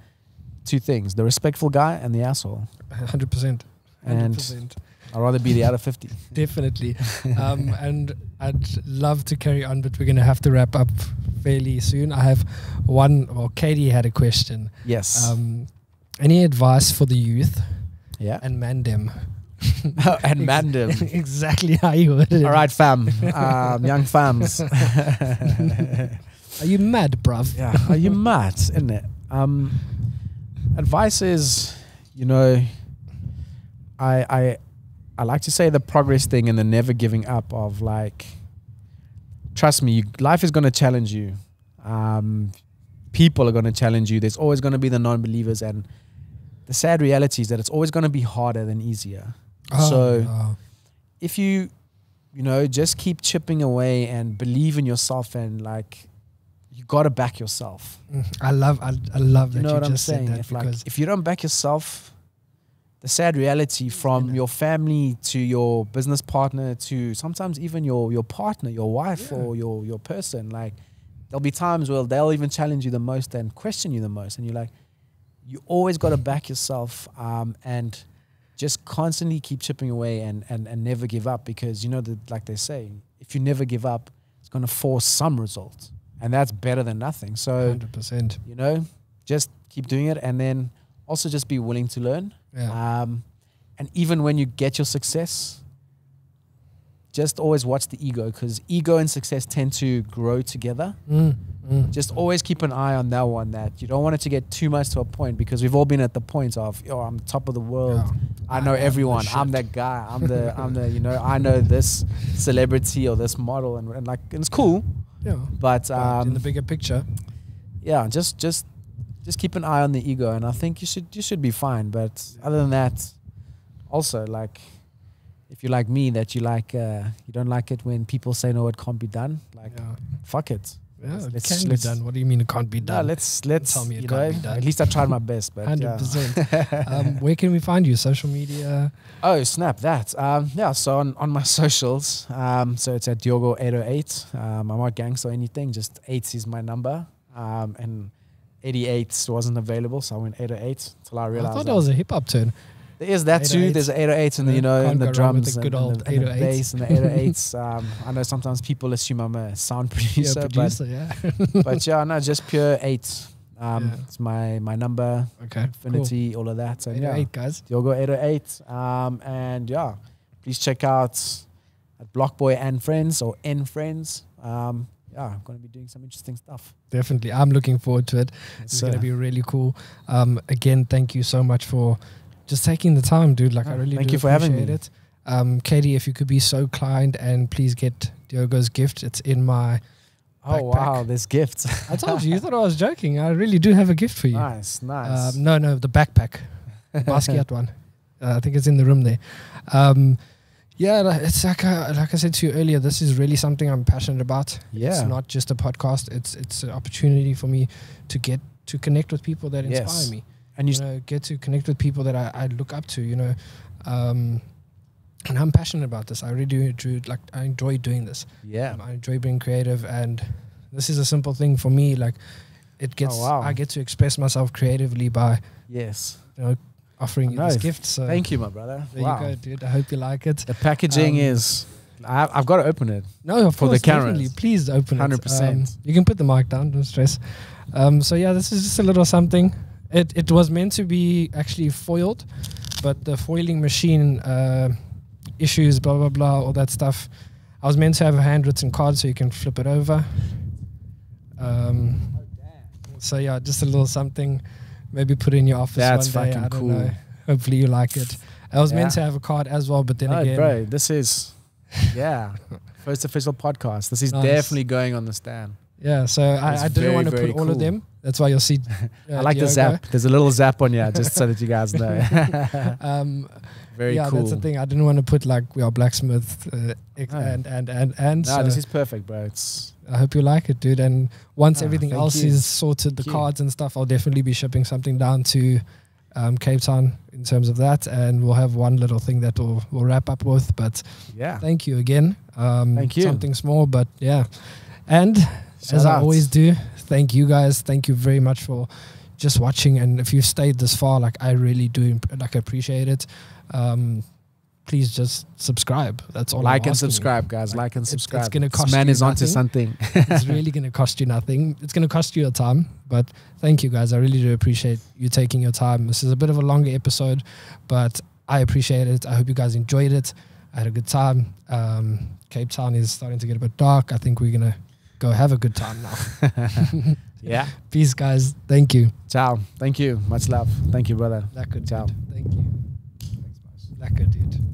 two things: the respectful guy and the asshole. *laughs* Hundred percent. And- Hundred percent. I'd rather be the out of fifty. *laughs* Definitely. um, and I'd love to carry on, but we're gonna have to wrap up fairly soon. I have one. Well, Katie had a question. Yes. Um, any advice for the youth yeah. and Mandem? *laughs* and Mandem. *laughs* exactly how you would. All right, fam. Um, young fams. Are you mad, bruv? yeah. Are you mad? Isn't it? Um, advice is, you know, I I I like to say the progress thing and the never giving up of like, trust me, you, life is going to challenge you. Um, people are going to challenge you. There's always going to be the non-believers, and the sad reality is that it's always going to be harder than easier. So- oh, if you you know just keep chipping away and believe in yourself and like you got to back yourself mm, I love. I, I love you that know you what i'm just said saying that if like because if you don't back yourself the sad reality from Yeah. your family to your business partner to sometimes even your your partner your wife Yeah. or your your person like there'll be times where they'll even challenge you the most and question you the most and you're like you always got to back yourself um, and just constantly keep chipping away and, and, and never give up because you know that like they say if you never give up it's going to force some result and that's better than nothing so hundred percent. you know just keep doing it and then also just be willing to learn Yeah. um, and even when you get your success just always watch the ego because ego and success tend to grow together Mm, mm. just always keep an eye on that one that you don't want it to get too much to a point because we've all been at the point of oh i'm top of the world Yeah. i know I everyone i'm that guy i'm the i'm the you know i know this celebrity or this model and, and like and it's cool Yeah. but But in um the bigger picture, yeah just just just keep an eye on the ego and i think you should you should be fine but other than that also like if you're like me that you like uh you don't like it when people say no it can't be done like yeah, fuck it yeah let's- it let's- can be let's- done. What do you mean it can't be no, done? let's let's tell me it can't know, be done. at least i tried my best but Hundred yeah. percent. *laughs* Um, where can we find you? Social media. Oh, snap that. Um, yeah, so on, on my *laughs* socials, um, so it's at Diogo808. Um, I'm not gangster or anything, just 8 is my number. Um, and 88 wasn't available, so I went 808 till I realized. I thought that that was a hip hop turn. there is that too. There's an 808 and the, you know, and the go wrong with drums the and, good and old the, and the 808s. bass and the 808s. *laughs* um, I know sometimes people assume I'm a sound *laughs* Yeah, producer, producer, yeah. but *laughs* but yeah, no, just pure eight. Um, Yeah. It's my my number, okay. infinity, all of that. Cool. And yeah, 808, guys. Diogo 808. Um, and yeah, please check out at Blockboy and Friends or N Friends. Um, yeah, I'm going to be doing some interesting stuff. Definitely. I'm looking forward to it. It's So, going to be really cool. Um, again, thank you so much for just taking the time, dude. Like, I Oh, really thank do you for having appreciate me. it. Um, Katie, if you could be so kind and please get Diogo's gift. It's in my. oh, backpack. wow, there's gifts. I told you, you *laughs* thought I was joking. I really do have a gift for you. nice, nice. Um, no, no, the backpack, the *laughs* Basquiat one. Uh, I think it's in the room there. Um, yeah, it's like uh, like I said to you earlier. This is really something I'm passionate about. Yeah. it's not just a podcast. It's it's an opportunity for me to get to connect with people that inspire Yes. me. and you, You know, get to connect with people that I, I look up to. You know, um, and I'm passionate about this. I really do enjoy, like I enjoy doing this. yeah, Um, I enjoy being creative, and this is a simple thing for me. Like, it gets Oh, wow. I get to express myself creatively by yes. Offering you this gift. So Thank you, my brother. there wow. you go, dude. I hope you like it. The packaging Um, is. I, I've got to open it. No, of For the course, cameras. definitely. Please open it. 100%. Um, you can put the mic down. Don't stress. Um, so yeah, this is just a little something. It it was meant to be actually foiled, but the foiling machine uh, issues, blah blah blah, all that stuff. I was meant to have a handwritten card so you can flip it over. Um, so yeah, just a little something. Maybe put it in your office That's one day. fucking I don't cool. know. Hopefully you like it. I was meant to have a card as well, but then No, again, bro, this is. *laughs* Yeah. First official podcast. This is Nice. definitely going on the stand. Yeah, so I, I didn't very, want to put very all of them. That's why you'll see. *laughs* uh, I like the zap. There's a little zap on here, just so that you guys know. *laughs* Um, Very yeah, cool. that's the thing. I didn't want to put like we are blacksmith uh, No. and and and and. No, so this is perfect, bro. It's I hope you like it, dude. And once Ah, everything else you. is sorted, the Thank you. cards and stuff, I'll definitely be shipping something down to um, Cape Town in terms of that, and we'll have one little thing that we'll we'll wrap up with. But yeah. thank you again. Um, Thank you. Something small, but yeah. And Shout as I always do, thank you guys. Thank you very much for just watching. And if you've stayed this far, like I really do, like appreciate it. Um, please just subscribe. That's all. I'm like and asking you. subscribe, guys. Like, Like and it's- it's subscribe. gonna This cost man you is onto something. *laughs* it's really going to cost you nothing. It's going to cost you your time, but thank you guys. I really do appreciate you taking your time. This is a bit of a longer episode, but I appreciate it. I hope you guys enjoyed it. I had a good time. Um, Cape Town is starting to get a bit dark. I think we're going to go have a good time now. *laughs* *laughs* yeah. Peace, guys. Thank you. Ciao. Thank you. Much love. Thank you, brother. That good. Ciao. dude. Thank you. Thanks. That good.